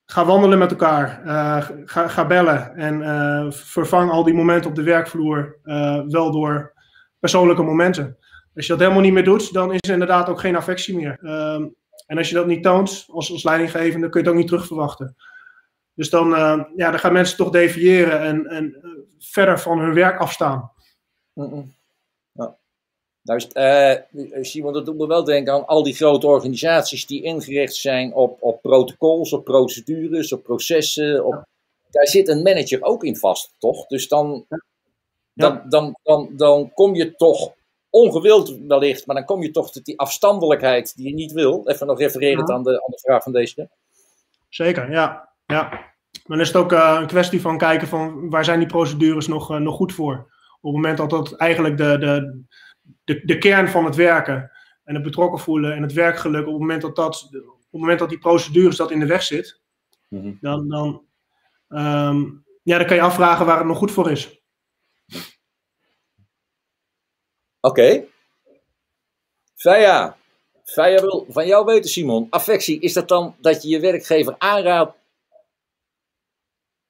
ga wandelen met elkaar. eh, ga, ga bellen. En eh, vervang al die momenten op de werkvloer eh, wel door persoonlijke momenten. Als je dat helemaal niet meer doet, dan is er inderdaad ook geen affectie meer. Ehm, en als je dat niet toont als, als leidinggevende, kun je het ook niet terugverwachten. Dus dan, ja, dan gaan mensen toch deviëren en, en verder van hun werk afstaan. Ja. Nou, eh, Simon, dat doet me wel denken aan al die grote organisaties die ingericht zijn op, op protocols, op procedures, op processen. Op... Daar zit een manager ook in vast, toch? Dus dan, dan, dan, dan, dan kom je toch ongewild wellicht, maar dan kom je toch tot die afstandelijkheid die je niet wil. Even nog refererend Ja. aan, de, aan de vraag van deze. Zeker, ja. ja. Dan is het ook eh, een kwestie van kijken van waar zijn die procedures nog, nog goed voor. Op het moment dat dat eigenlijk de, de, de, de kern van het werken en het betrokken voelen en het werkgeluk, op het moment dat, dat, op het moment dat die procedures dat in de weg zit, Mhm. dan, dan, ehm, ja, dan kan je afvragen waar het nog goed voor is. Oké. Faya. Faya wil van jou weten, Simon. Affectie, is dat dan dat je je werkgever aanraadt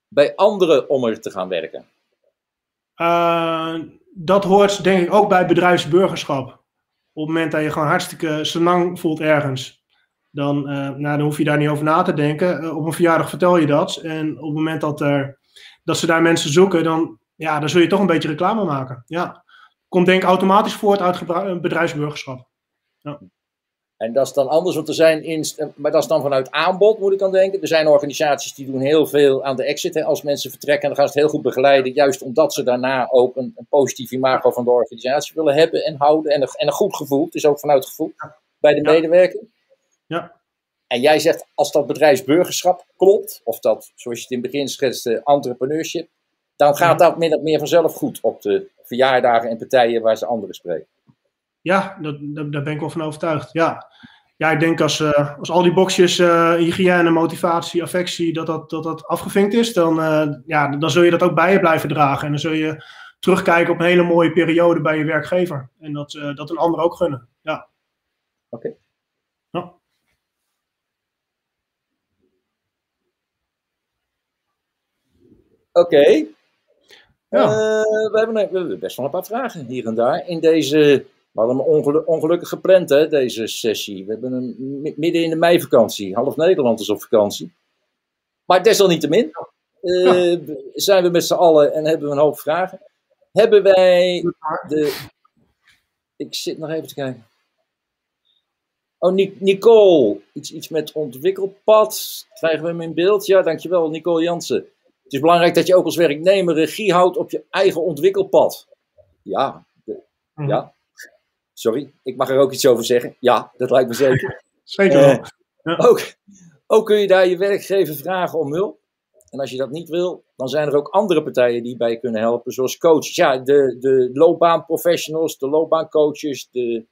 bij anderen om er te gaan werken? Eh, dat hoort denk ik ook bij bedrijfsburgerschap. Op het moment dat je gewoon hartstikke senang voelt ergens, dan, eh, nou, dan hoef je daar niet over na te denken. Eh, op een verjaardag vertel je dat. En op het moment dat, er, dat ze daar mensen zoeken, dan, ja, dan zul je toch een beetje reclame maken. Ja. Komt denk ik automatisch voort uit eh, bedrijfsburgerschap. En dat is dan anders, want er zijn inst- maar dat is dan vanuit aanbod, moet ik aan denken. Er zijn organisaties die doen heel veel aan de exit. Hè. Als mensen vertrekken, dan gaan ze het heel goed begeleiden. Juist omdat ze daarna ook een, een positief imago van de organisatie willen hebben en houden. En een, en een goed gevoel, het is ook vanuit gevoel, bij de Ja. medewerker. Ja. En jij zegt, als dat bedrijfsburgerschap klopt, of dat, zoals je het in het begin schetste, entrepreneurship, dan gaat dat min of meer vanzelf goed op de verjaardagen en partijen waar ze anderen spreken. Ja, dat, dat- daar ben ik wel van overtuigd. Ja, ja ik denk als, eh, als al die boxjes eh, hygiëne, motivatie, affectie, dat dat, dat, dat afgevinkt is, dan, eh, ja, dan zul je dat ook bij je blijven dragen. En dan zul je terugkijken op een hele mooie periode bij je werkgever. En dat, dat een ander ook gunnen. Ja. Oké. Ja. Oké. Ja. We hebben best wel een paar vragen hier en daar. In deze, we hadden hem ongelu- ongelukkig gepland, hè, deze sessie. We hebben hem mi- midden in de meivakantie. Half Nederland is op vakantie. Maar desalniettemin eh, zijn we met z'n allen en hebben we een hoop vragen. Hebben wij de... Ik zit nog even te kijken. Oh, Ni- Nicole. Iets, iets met ontwikkelpad. Krijgen we hem in beeld? Ja, dankjewel, Nicole Jansen. Het is belangrijk dat je ook als werknemer regie houdt op je eigen ontwikkelpad. Ja, de- Mhm. ja. Sorry, ik mag er ook iets over zeggen. Ja, dat lijkt me zeker. Zeker Eh, wel. ook, ook kun je daar je werkgever vragen om hulp. En als je dat niet wil, dan zijn er ook andere partijen die bij kunnen helpen, zoals coaches. Ja, de, de loopbaanprofessionals, de loopbaancoaches, de,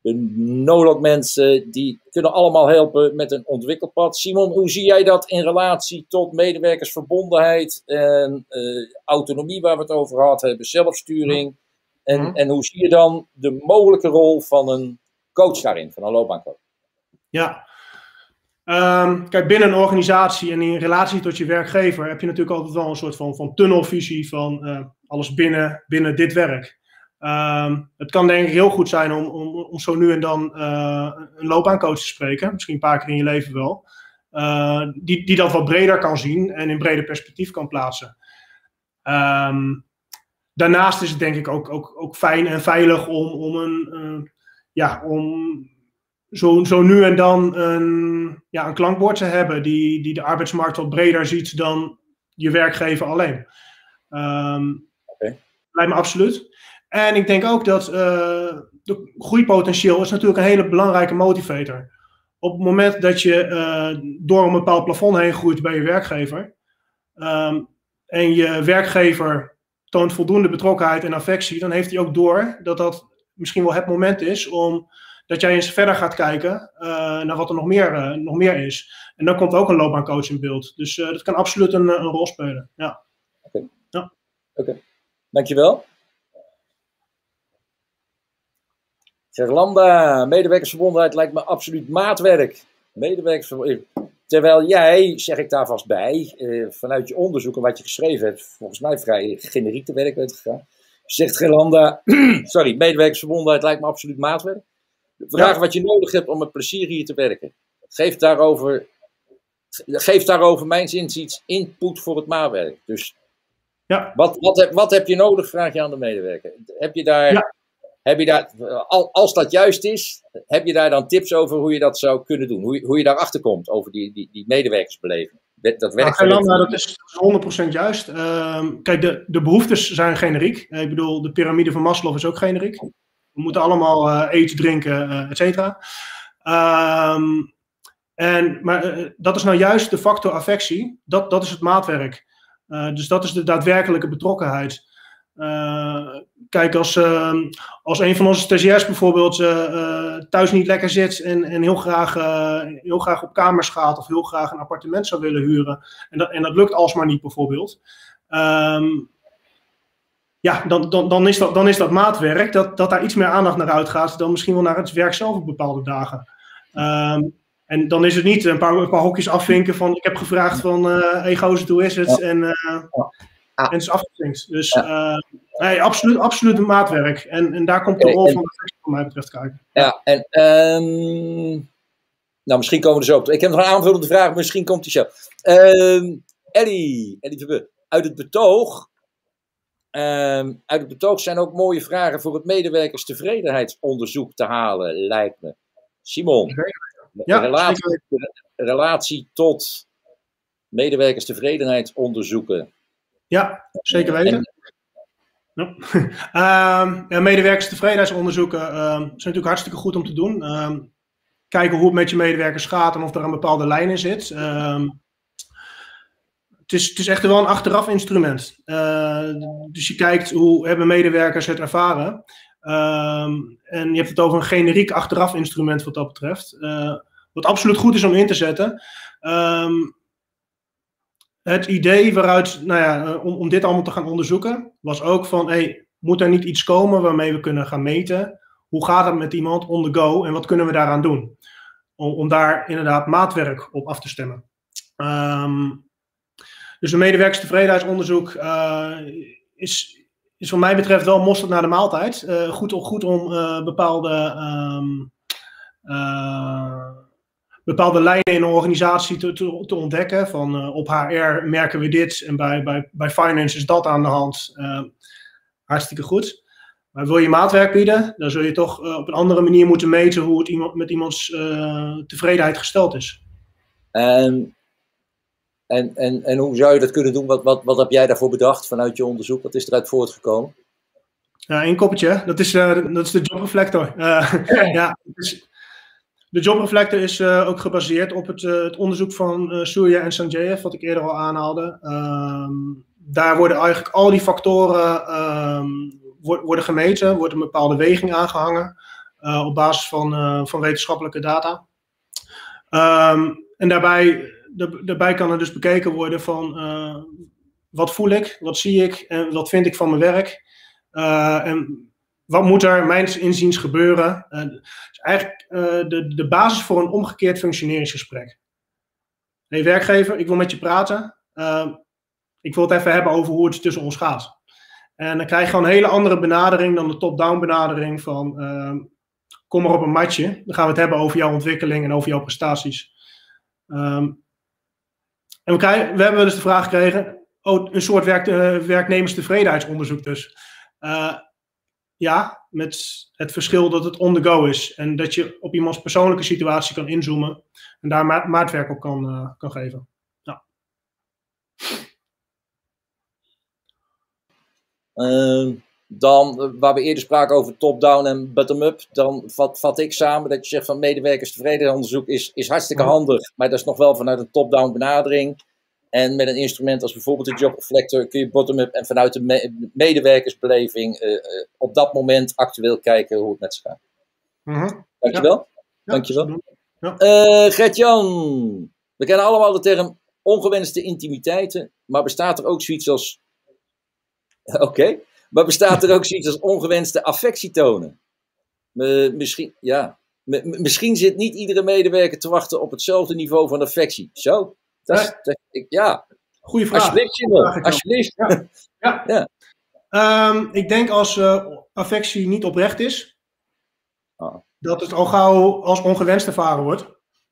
de no mensen, die kunnen allemaal helpen met een ontwikkelpad. Simon, hoe zie jij dat in relatie tot medewerkersverbondenheid en eh, autonomie, waar we het over gehad hebben, zelfsturing? En, Mhm. en hoe zie je dan de mogelijke rol van een coach daarin, van een loopbaancoach? Ja. Ehm, kijk, binnen een organisatie en in relatie tot je werkgever heb je natuurlijk altijd wel een soort van, van tunnelvisie van eh, alles binnen, binnen dit werk. Ehm, het kan denk ik heel goed zijn om, om, om zo nu en dan uh, een loopbaancoach te spreken. Misschien een paar keer in je leven wel. Uh, die, die dat wat breder kan zien en in breder perspectief kan plaatsen. Um, daarnaast is het denk ik ook, ook, ook fijn en veilig om, om een, uh, ja, om zo, zo nu en dan een, ja, een klankbord te hebben die, die de arbeidsmarkt wat breder ziet dan je werkgever alleen. Um, okay. Lijkt me absoluut. En ik denk ook dat uh, de groeipotentieel is natuurlijk een hele belangrijke motivator. Op het moment dat je uh, door een bepaald plafond heen groeit bij je werkgever, um, en je werkgever toont voldoende betrokkenheid en affectie, dan heeft hij ook door dat dat misschien wel het moment is om dat jij eens verder gaat kijken uh, naar wat er nog meer, uh, nog meer is. En dan komt ook een loopbaancoach in beeld. Dus uh, dat kan absoluut een, een rol spelen. Ja. Oké. Okay. Ja. Okay. Dankjewel. Zeg, Lambda, medewerkersverbondenheid lijkt me absoluut maatwerk. Medewerkersverbondenheid. Terwijl jij, zeg ik daar vast bij, vanuit je onderzoek en wat je geschreven hebt, volgens mij vrij generiek te werk bent gegaan. Zegt Gelanda, sorry, medewerkersverbondenheid lijkt me absoluut maatwerk. Vraag ja. wat je nodig hebt om met plezier hier te werken. Geef daarover, geef daarover mijn inziens input voor het maatwerk. Dus ja. wat, wat, heb, wat heb je nodig, vraag je aan de medewerker. Heb je daar, ja. Heb je daar als dat juist is, heb je daar dan tips over hoe je dat zou kunnen doen? Hoe je, hoe je daarachter komt over die, die, die medewerkersbeleving? Dat, werkt nou, dat is 100% juist. Uh, kijk, de, de behoeftes zijn generiek. Ik bedoel, de piramide van Maslow is ook generiek. We moeten allemaal uh, eten, drinken, uh, et cetera. Um, en, maar dat is nou juist de factor affectie. Dat, dat is het maatwerk. dus dat is de daadwerkelijke betrokkenheid. Kijk, als, ehm, als een van onze stagiairs bijvoorbeeld thuis niet lekker zit en, en heel, graag, heel graag op kamers gaat of heel graag een appartement zou willen huren. En dat, en dat lukt alsmaar niet bijvoorbeeld. Um, ja, dan, dan, dan, is dat, dan is dat maatwerk, dat, dat daar iets meer aandacht naar uitgaat dan misschien wel naar het werk zelf op bepaalde dagen. Um, en dan is het niet een paar, een paar hokjes afvinken van ik heb gevraagd van uh, hey gozer, hoe is het? Ja. En, uh, ja. En het is afgevinkt. Dus uh, nee, absoluut, absoluut een maatwerk. En, en daar komt de rol en, van de functie van mij betreft kijken. Ja, en um, nou misschien komen we er zo op. Ik heb nog een aanvullende vraag, misschien komt die zo. Um, Ellie, Ellie Verbe, uit het betoog Um, uit het betoog zijn ook mooie vragen voor het medewerkerstevredenheidsonderzoek te halen, lijkt me. Simon, ja, relatie, relatie tot medewerkerstevredenheidsonderzoeken. Ja, zeker weten. En, ja. um, ja, medewerkerstevredenheidsonderzoeken um, zijn natuurlijk hartstikke goed om te doen. Um, kijken hoe het met je medewerkers gaat en of er een bepaalde lijn in zit. Het, is, het is echt wel een achteraf instrument. Uh, dus je kijkt hoe hebben medewerkers het ervaren. En je hebt het over een generiek achteraf instrument wat dat betreft. Uh, wat absoluut goed is om in te zetten. Um, het idee waaruit, nou ja, eh, om, om dit allemaal te gaan onderzoeken, was ook van, hey, moet er niet iets komen waarmee we kunnen gaan meten? Hoe gaat het met iemand on the go en wat kunnen we daaraan doen? Om, om daar inderdaad maatwerk op af te stemmen. Um, dus een medewerkerstevredenheidsonderzoek uh, is, is wat mij betreft wel mosterd naar de maaltijd. Uh, goed, goed om bepaalde, um, bepaalde lijnen in een organisatie te, te, te ontdekken. Van op HR merken we dit en bij, bij, bij finance is dat aan de hand. hartstikke goed. Maar wil je maatwerk bieden, dan zul je toch op een andere manier moeten meten hoe het iemand, met iemands tevredenheid gesteld is. En en, en, en hoe zou je dat kunnen doen? Wat, wat, wat heb jij daarvoor bedacht vanuit je onderzoek? Wat is eruit voortgekomen? Ja, één koppeltje. Dat is, dat is de jobreflector. Ja, dus de jobreflector is uh, ook gebaseerd op het, het onderzoek van Surya en Sanjayev, wat ik eerder al aanhaalde. Ehm, daar worden eigenlijk al die factoren um, worden gemeten, wordt een bepaalde weging aangehangen op basis van, van wetenschappelijke data. Um, en daarbij daarbij kan er dus bekeken worden van uh, wat voel ik, wat zie ik en wat vind ik van mijn werk. Uh, en wat moet er mijns inziens gebeuren? Uh, is eigenlijk de, de basis voor een omgekeerd functioneringsgesprek. Hey werkgever, ik wil met je praten. ik wil het even hebben over hoe het tussen ons gaat. En dan krijg je gewoon een hele andere benadering dan de top-down benadering van kom maar op een matje. Dan gaan we het hebben over jouw ontwikkeling en over jouw prestaties. Ehm, en we, krijgen, we hebben dus de vraag gekregen, oh, een soort werk, werknemerstevredenheidsonderzoek dus. Ja, met het verschil dat het on the go is. En dat je op iemands persoonlijke situatie kan inzoomen en daar ma maatwerk op kan, uh, kan geven. Ja. Uh, dan, waar we eerder spraken over top-down en bottom-up, dan vat, vat, ik samen dat je zegt van medewerkerstevredenheidsonderzoek is, is hartstikke handig, maar dat is nog wel vanuit een top-down benadering. En met een instrument als bijvoorbeeld de Job Reflector kun je bottom-up en vanuit de me medewerkersbeleving uh, uh, op dat moment actueel kijken hoe het met ze gaat. Mm -hmm. Dankjewel. Ja. Dankjewel. Ja. Uh, Gert-Jan, we kennen allemaal de term ongewenste intimiteiten, maar bestaat er ook zoiets als... Oké, okay. maar bestaat er ook zoiets als ongewenste affectietonen? misschien, ja. misschien zit niet iedere medewerker te wachten op hetzelfde niveau van affectie. Zo, dat is, dat, ik, ja. Goeie vraag. Alsjeblieft, Simon. Alsjeblieft. Ja. ja. ja. Um, ik denk als uh, affectie niet oprecht is, oh. dat het al gauw als ongewenst ervaren wordt.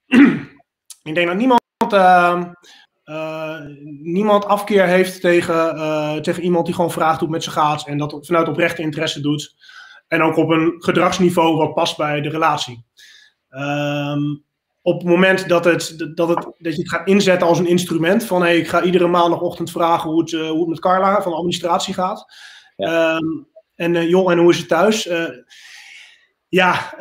ik denk dat niemand, uh, uh, niemand afkeer heeft tegen, uh, tegen iemand die gewoon vraagt hoe het met ze gaat en dat vanuit oprechte interesse doet. En ook op een gedragsniveau wat past bij de relatie. Um, op het moment dat, het, dat, het, dat je het gaat inzetten als een instrument, van hey, ik ga iedere maandagochtend vragen hoe het, uh, hoe het met Carla van de administratie gaat. Ja. Um, en uh, joh, en hoe is het thuis? Uh, ja,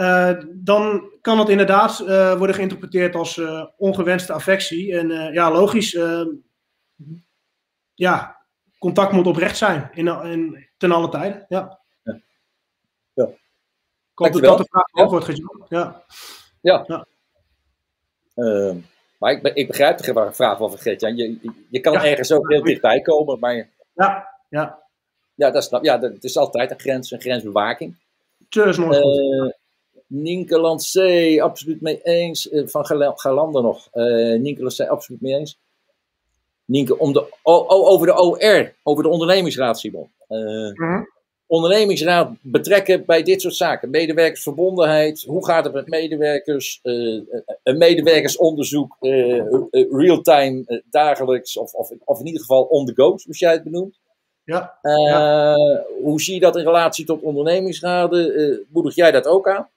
dan kan het inderdaad worden geïnterpreteerd als ongewenste affectie. En ja, logisch, ja, contact moet oprecht zijn in, in, ten alle tijden. Ja. ja. ja. Ik hoop dat dat de vraag beantwoord. Ja. ja. ja. Uh, maar ik, ik, begrijp de vraag wel van Gert-Jan. Je, je, kan ja. ergens ook heel dichtbij komen, maar... Ja, ja. Ja, dat is, ja, dat is altijd een grens, een grensbewaking. Dat is nooit goed. Uh, Nienke Lancé, absoluut mee eens. Uh, van Galanda nog. Uh, Nienke Lancé, absoluut mee eens. Nienke, om de, oh, oh, over de OR, over de ondernemingsraad, Simon. Mm -hmm ondernemingsraad betrekken bij dit soort zaken. Medewerkersverbondenheid, hoe gaat het met medewerkers? Uh, een medewerkersonderzoek, uh, real-time, uh, dagelijks, of, of, of, in ieder geval on the go, zoals jij het benoemt. Ja, ja. Hoe zie je dat in relatie tot ondernemingsraden? moedig jij dat ook aan?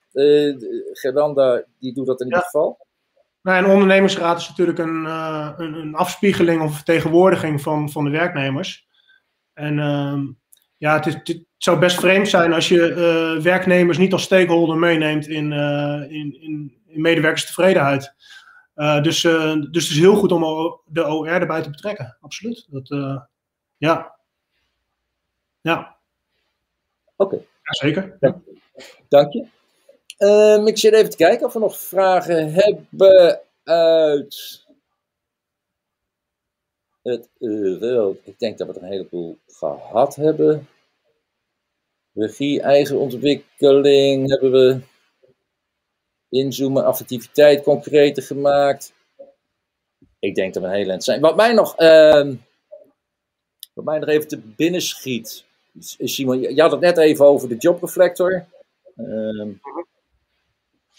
Geranda, die doet dat in ieder ja. geval. Nou, een ondernemingsraad is natuurlijk een, een, een, afspiegeling of vertegenwoordiging van, van de werknemers. En ehm, ja, het, is, het, zou best vreemd zijn als je uh, werknemers niet als stakeholder meeneemt in, uh, in, in, in, medewerkerstevredenheid. Uh, dus, dus het is heel goed om de OR erbij te betrekken. Absoluut. Dat, ja. Ja. Oké. Okay. Ja, zeker. Ja. Dank je. Um, ik zit even te kijken of we nog vragen hebben uit het euro. Ik denk dat we er een heleboel gehad hebben. Regie, eigen ontwikkeling hebben we. Inzoomen, affectiviteit concreter gemaakt. Ik denk dat we een hele eind zijn. Wat mij nog, uh, wat mij nog even te binnen schiet. Simon, je had het net even over de jobreflector. Uh,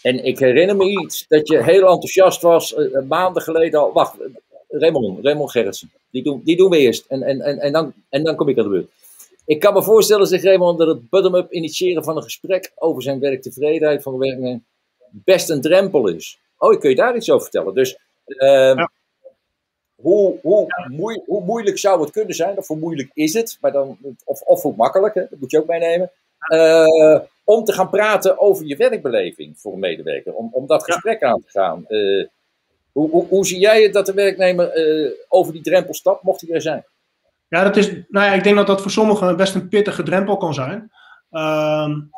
en ik herinner me iets dat je heel enthousiast was uh, maanden geleden al. Wacht, Raymond, Raymond Gerritsen. Die doen, die doen we eerst. En, en, en, en, dan, en dan kom ik aan de beurt. Ik kan me voorstellen, zegt Raymond, dat het bottom-up initiëren van een gesprek over zijn werktevredenheid van de werknemer best een drempel is. Oh, ik kun je daar iets over vertellen. Dus uh, ja. hoe, hoe, moe, hoe, moeilijk zou het kunnen zijn, of hoe moeilijk is het, maar dan, of, of hoe makkelijk, hè, dat moet je ook meenemen, uh, om te gaan praten over je werkbeleving voor een medewerker, om, om dat gesprek ja. aan te gaan. Uh, hoe, hoe, hoe, zie jij het dat de werknemer uh, over die drempel stapt, mocht hij er zijn? Ja, dat is, nou ja, ik denk dat dat voor sommigen best een pittige drempel kan zijn. Um,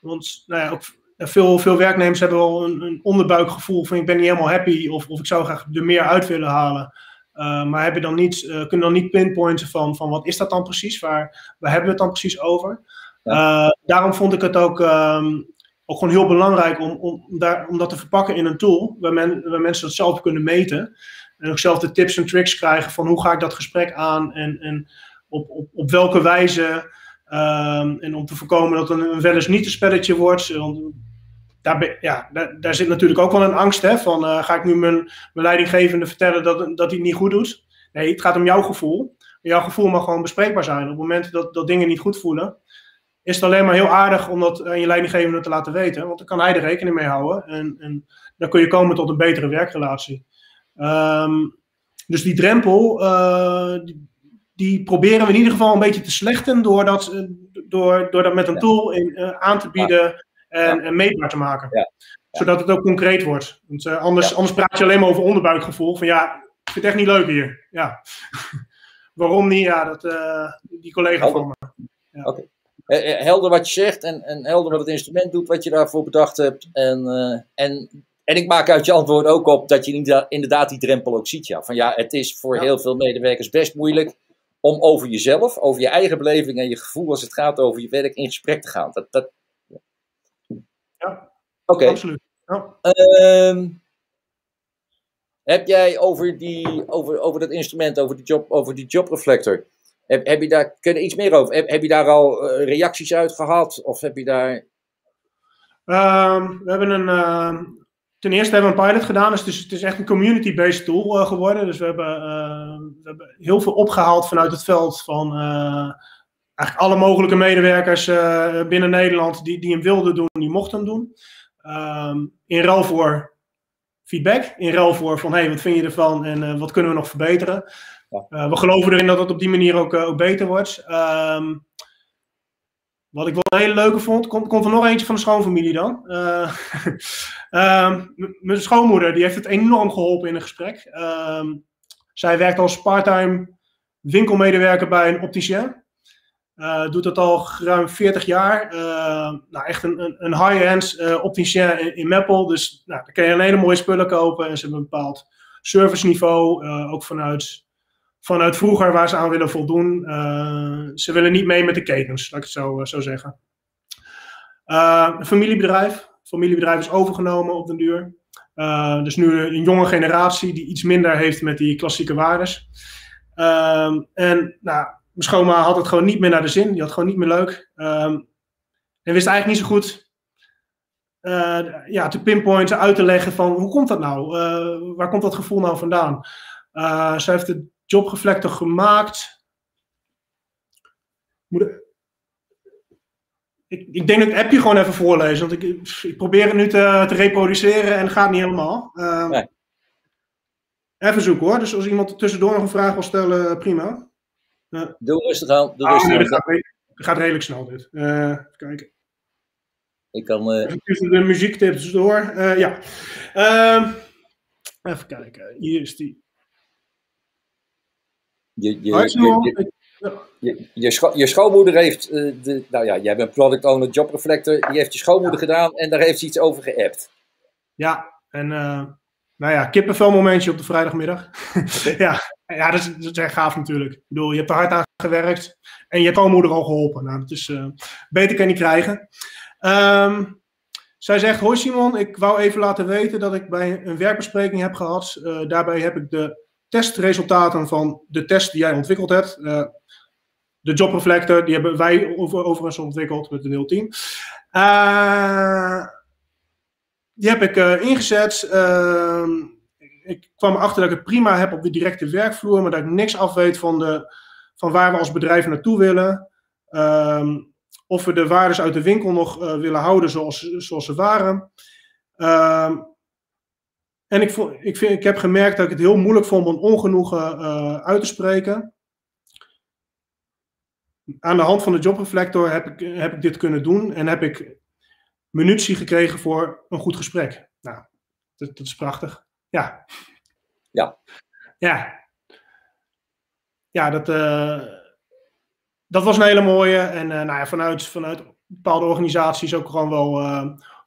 want nou ja, ook veel, veel werknemers hebben wel een, een, onderbuikgevoel van ik ben niet helemaal happy of, of ik zou graag er meer uit willen halen. Uh, maar hebben dan niet, uh, kunnen dan niet pinpointen van, van wat is dat dan precies? Waar, waar hebben we het dan precies over? Ja. Uh, daarom vond ik het ook, um, ook gewoon heel belangrijk om, om, daar, om dat te verpakken in een tool waar, men, waar mensen dat zelf kunnen meten. En ook zelf de tips en tricks krijgen van hoe ga ik dat gesprek aan en, en op, op, op welke wijze Ehm, en om te voorkomen dat een, een wel eens niet een spelletje wordt. Daar, ja, daar, daar, zit natuurlijk ook wel een angst hè, van ga ik nu mijn, mijn leidinggevende vertellen dat, dat hij het niet goed doet. Nee, het gaat om jouw gevoel. Jouw gevoel mag gewoon bespreekbaar zijn. Op het moment dat, dat dingen niet goed voelen, is het alleen maar heel aardig om dat aan je leidinggevende te laten weten. Want dan kan hij er rekening mee houden. En, en dan kun je komen tot een betere werkrelatie. Ehm, dus die drempel, uh, die, die, proberen we in ieder geval een beetje te slechten door dat, eh, door, door dat met een tool in, uh, aan te bieden en, en, meetbaar te maken. Ja. Zodat het ook concreet wordt. Want, anders, anders praat je alleen maar over onderbuikgevoel. Van ja, ik vind het echt niet leuk hier. Ja. Waarom niet? Ja, dat, die collega van me. Ja. Oké. Helder wat je zegt en, en helder wat het instrument doet wat je daarvoor bedacht hebt. En, en en ik maak uit je antwoord ook op dat je inderdaad die drempel ook ziet. Ja. Van ja, het is voor heel veel medewerkers best moeilijk om over jezelf, over je eigen beleving en je gevoel als het gaat over je werk in gesprek te gaan. Dat, dat... Ja, oké. absoluut. Ja. Ehm, heb jij over, die, over, over dat instrument, over die, job, over die jobreflector, heb, heb je daar, kun je iets meer over? Heb, je daar al uh, reacties uit gehad? Of heb je daar... Um, we hebben een, uh, ten eerste hebben we een pilot gedaan, dus het is, echt een community-based tool uh, geworden. Dus we hebben, uh, we hebben heel veel opgehaald vanuit het veld van uh, eigenlijk alle mogelijke medewerkers binnen Nederland die, die hem wilden doen, die mochten hem doen. In ruil voor feedback, in ruil voor van hey, wat vind je ervan en wat kunnen we nog verbeteren. Ja. we geloven erin dat het op die manier ook, ook beter wordt. Um, wat ik wel een hele leuke vond, komt, komt er nog eentje van de schoonfamilie dan. Uh, mijn schoonmoeder die heeft het enorm geholpen in een gesprek. Uh, zij werkt als parttime winkelmedewerker bij een opticien. Doet dat al ruim 40 jaar. Nou, echt een, een, een high-end opticien in, in Meppel. Dus nou, daar kun je een hele mooie spullen kopen. En ze hebben een bepaald serviceniveau. ook vanuit vanuit vroeger waar ze aan willen voldoen. Uh, ze willen niet mee met de ketens, laat ik het zo, uh, zo zeggen. Uh, een familiebedrijf. Familiebedrijf is overgenomen op den duur. dus nu een jonge generatie die iets minder heeft met die klassieke waardes. Ehm, en nou, mijn schoonma had het gewoon niet meer naar de zin. Die had gewoon niet meer leuk. Um, en wist eigenlijk niet zo goed ja, te pinpointen, uit te leggen van hoe komt dat nou? waar komt dat gevoel nou vandaan? ze heeft het jobgeflector gemaakt. Moet ik, ik denk dat ik het appje gewoon even voorlezen. Want ik, ik probeer het nu te, te reproduceren en het gaat niet helemaal. Um, nee. Even zoeken hoor. Dus als iemand tussendoor nog een vraag wil stellen, prima. Uh, doe rustig aan. Doe ah, rustig aan. Het gaat, redelijk snel dit. Uh, even kijken. Ik kan... Uh... Tussen de muziektips door. Ja. Uh, even kijken. Hier is die. Je, je, je, je, je, schoonmoeder heeft, uh, de, nou ja, jij bent product owner, job reflector, die heeft je schoonmoeder gedaan en daar heeft ze iets over geappt. Ja, en uh, nou ja, kippenvel momentje op de vrijdagmiddag. ja, ja dat, is, dat is echt gaaf natuurlijk. Ik bedoel, je hebt er hard aan gewerkt en je hebt schoonmoeder al geholpen. Nou, dat is, uh, beter kan je niet krijgen. Um, zij zegt, hoi Simon, ik wou even laten weten dat ik bij een werkbespreking heb gehad. daarbij heb ik de testresultaten van de test die jij ontwikkeld hebt. Uh, de jobreflector, die hebben wij over, overigens ontwikkeld met een heel team. Uh, die heb ik uh, ingezet. Ehm, ik kwam erachter dat ik het prima heb op de directe werkvloer, maar dat ik niks afweet van, de, van waar we als bedrijf naartoe willen. Um, of we de waardes uit de winkel nog willen houden zoals, zoals ze waren. Um, en ik, vond, ik, vind, ik heb gemerkt dat ik het heel moeilijk vond om ongenoegen uh, uit te spreken. Aan de hand van de jobreflector heb ik, heb ik dit kunnen doen en heb ik munitie gekregen voor een goed gesprek. Nou, dat, dat is prachtig. Ja. Ja. Ja. Ja, dat, uh, dat was een hele mooie. En uh, nou ja, vanuit, vanuit bepaalde organisaties ook gewoon wel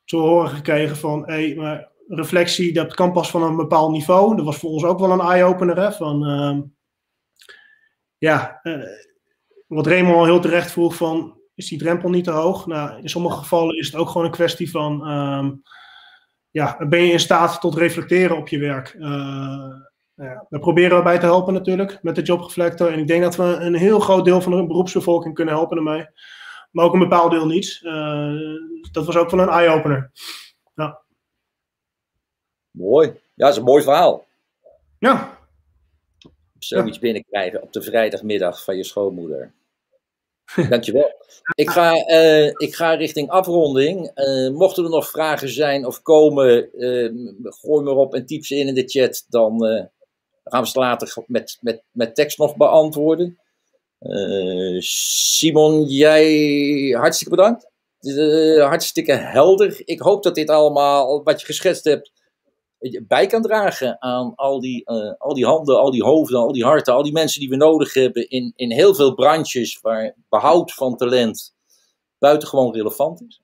te horen gekregen van... Hey, maar reflectie, dat kan pas van een bepaald niveau. Dat was voor ons ook wel een eye-opener. Van, uh, ja, uh, wat Raymond al heel terecht vroeg van, is die drempel niet te hoog? Nou, in sommige gevallen is het ook gewoon een kwestie van, um, ja, ben je in staat tot reflecteren op je werk? Uh, Ja, daar proberen we bij te helpen natuurlijk met de Jobreflector. En ik denk dat we een heel groot deel van de beroepsbevolking kunnen helpen ermee. Maar ook een bepaald deel niet. Uh, dat was ook van een eye-opener. Ja. Mooi. Ja, dat is een mooi verhaal. Ja. Zoiets ja. binnenkrijgen op de vrijdagmiddag van je schoonmoeder. Dankjewel. Ik ga, uh, ik ga richting afronding. Uh, mochten er nog vragen zijn of komen, uh, gooi maar op en typ ze in in de chat. Dan gaan we ze later met, met, met tekst nog beantwoorden. Simon, jij hartstikke bedankt. hartstikke helder. Ik hoop dat dit allemaal, wat je geschetst hebt, bij kan dragen aan al die, uh, al die handen, al die hoofden, al die harten, al die mensen die we nodig hebben in, in heel veel branches waar behoud van talent buitengewoon relevant is.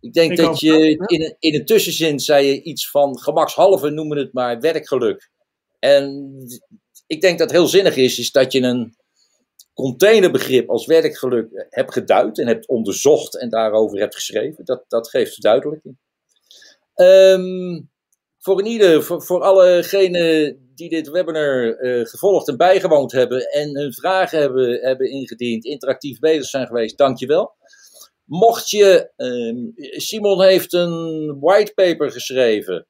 Ik denk ik dat je in, een, in een tussenzin zei je iets van gemakshalve, noemen het maar, werkgeluk. En ik denk dat het heel zinnig is, is dat je een containerbegrip als werkgeluk hebt geduid en hebt onderzocht en daarover hebt geschreven. Dat, dat geeft verduidelijking. Um, voor in ieder, voor, voor allegenen die dit webinar uh, gevolgd en bijgewoond hebben en hun vragen hebben, hebben ingediend, interactief bezig zijn geweest, dankjewel. Mocht je, uh, Simon heeft een whitepaper geschreven,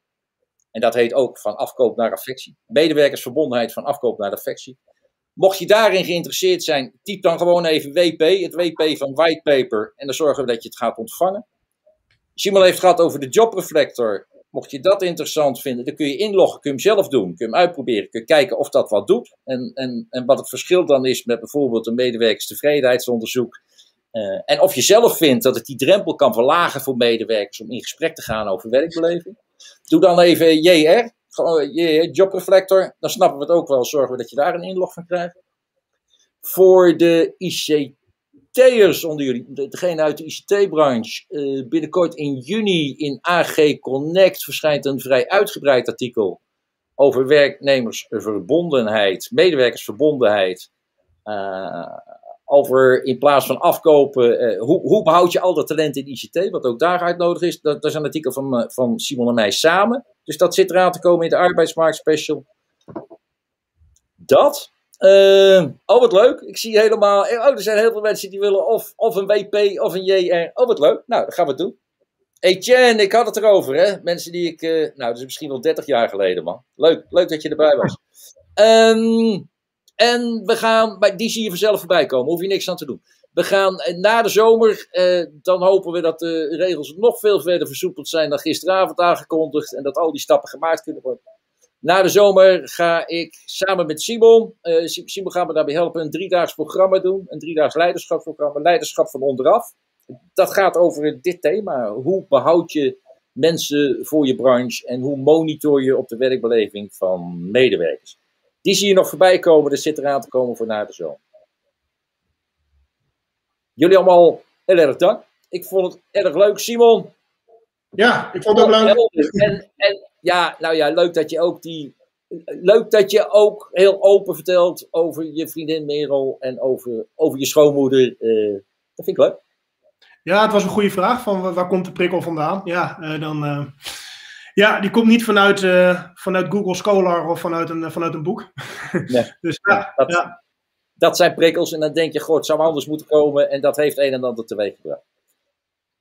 en dat heet ook van afkoop naar affectie, medewerkersverbondenheid van afkoop naar affectie. Mocht je daarin geïnteresseerd zijn, typ dan gewoon even WP, het WP van whitepaper, en dan zorgen we dat je het gaat ontvangen. Simon heeft gehad over de jobreflector. Mocht je dat interessant vinden, dan kun je inloggen, kun je hem zelf doen, kun je hem uitproberen, kun je kijken of dat wat doet. En, en, en wat het verschil dan is met bijvoorbeeld een medewerkerstevredenheidsonderzoek. Uh, en of je zelf vindt dat het die drempel kan verlagen voor medewerkers om in gesprek te gaan over werkbeleving. Doe dan even JR, JR Jobreflector, dan snappen we het ook wel, zorgen we dat je daar een inlog van krijgt. Voor de ICT ICT'ers onder jullie, degene uit de ICT-branche, uh, binnenkort in juni in AG Connect verschijnt een vrij uitgebreid artikel over werknemersverbondenheid, medewerkersverbondenheid. Uh, over in plaats van afkopen, uh, hoe, hoe, behoud je al dat talent in ICT, wat ook daaruit nodig is. Dat, dat is een artikel van, van Simon en mij samen. Dus dat zit eraan te komen in de arbeidsmarkt special. Dat. Uh, oh, wat leuk. Ik zie helemaal. Oh, er zijn heel veel mensen die willen of, of een WP of een JR. Oh, wat leuk. Nou, dan gaan we het doen. Etienne, ik had het erover, hè? Mensen die ik. Uh, nou, dat is misschien wel 30 jaar geleden, man. Leuk, leuk dat je erbij was. Um, en we gaan. Die zie je vanzelf voorbij komen. Hoef je niks aan te doen. We gaan eh, na de zomer. Dan hopen we dat de regels nog veel verder versoepeld zijn dan gisteravond aangekondigd. En dat al die stappen gemaakt kunnen worden. Na de zomer ga ik samen met Simon, uh, Simon gaan we daarbij helpen, een driedaags programma doen. Een driedaags leiderschapsprogramma, leiderschap van onderaf. Dat gaat over dit thema. Hoe behoud je mensen voor je branche en hoe monitor je op de werkbeleving van medewerkers. Die zie je nog voorbij komen, dat zit eraan te komen voor na de zomer. Jullie allemaal heel erg dank. Ik vond het erg leuk. Simon, ja, ik vond het ook leuk. En, en ja, nou ja, leuk dat je ook die. Leuk dat je ook heel open vertelt over je vriendin Merel en over, over je schoonmoeder. Uh, dat vind ik leuk. Ja, het was een goede vraag van waar komt de prikkel vandaan? Ja, uh, dan. Uh, ja, die komt niet vanuit, vanuit Google Scholar of vanuit een, vanuit een boek. Nee. dus ja, dat, ja. dat zijn prikkels en dan denk je, god, het zou anders moeten komen en dat heeft een en ander teweeg gebracht.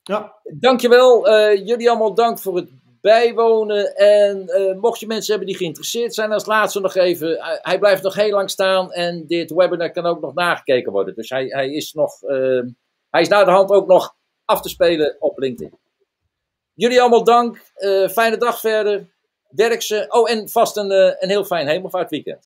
Ja. Dankjewel. Uh, jullie allemaal dank voor het bijwonen. En uh, mocht je mensen hebben die geïnteresseerd zijn, als laatste nog even. Uh, hij blijft nog heel lang staan en dit webinar kan ook nog nagekeken worden. Dus hij, hij is nog. hij is naar de hand ook nog af te spelen op LinkedIn. Jullie allemaal dank. fijne dag verder. Werk ze. Oh, en vast een, een heel fijn hemelvaartweekend.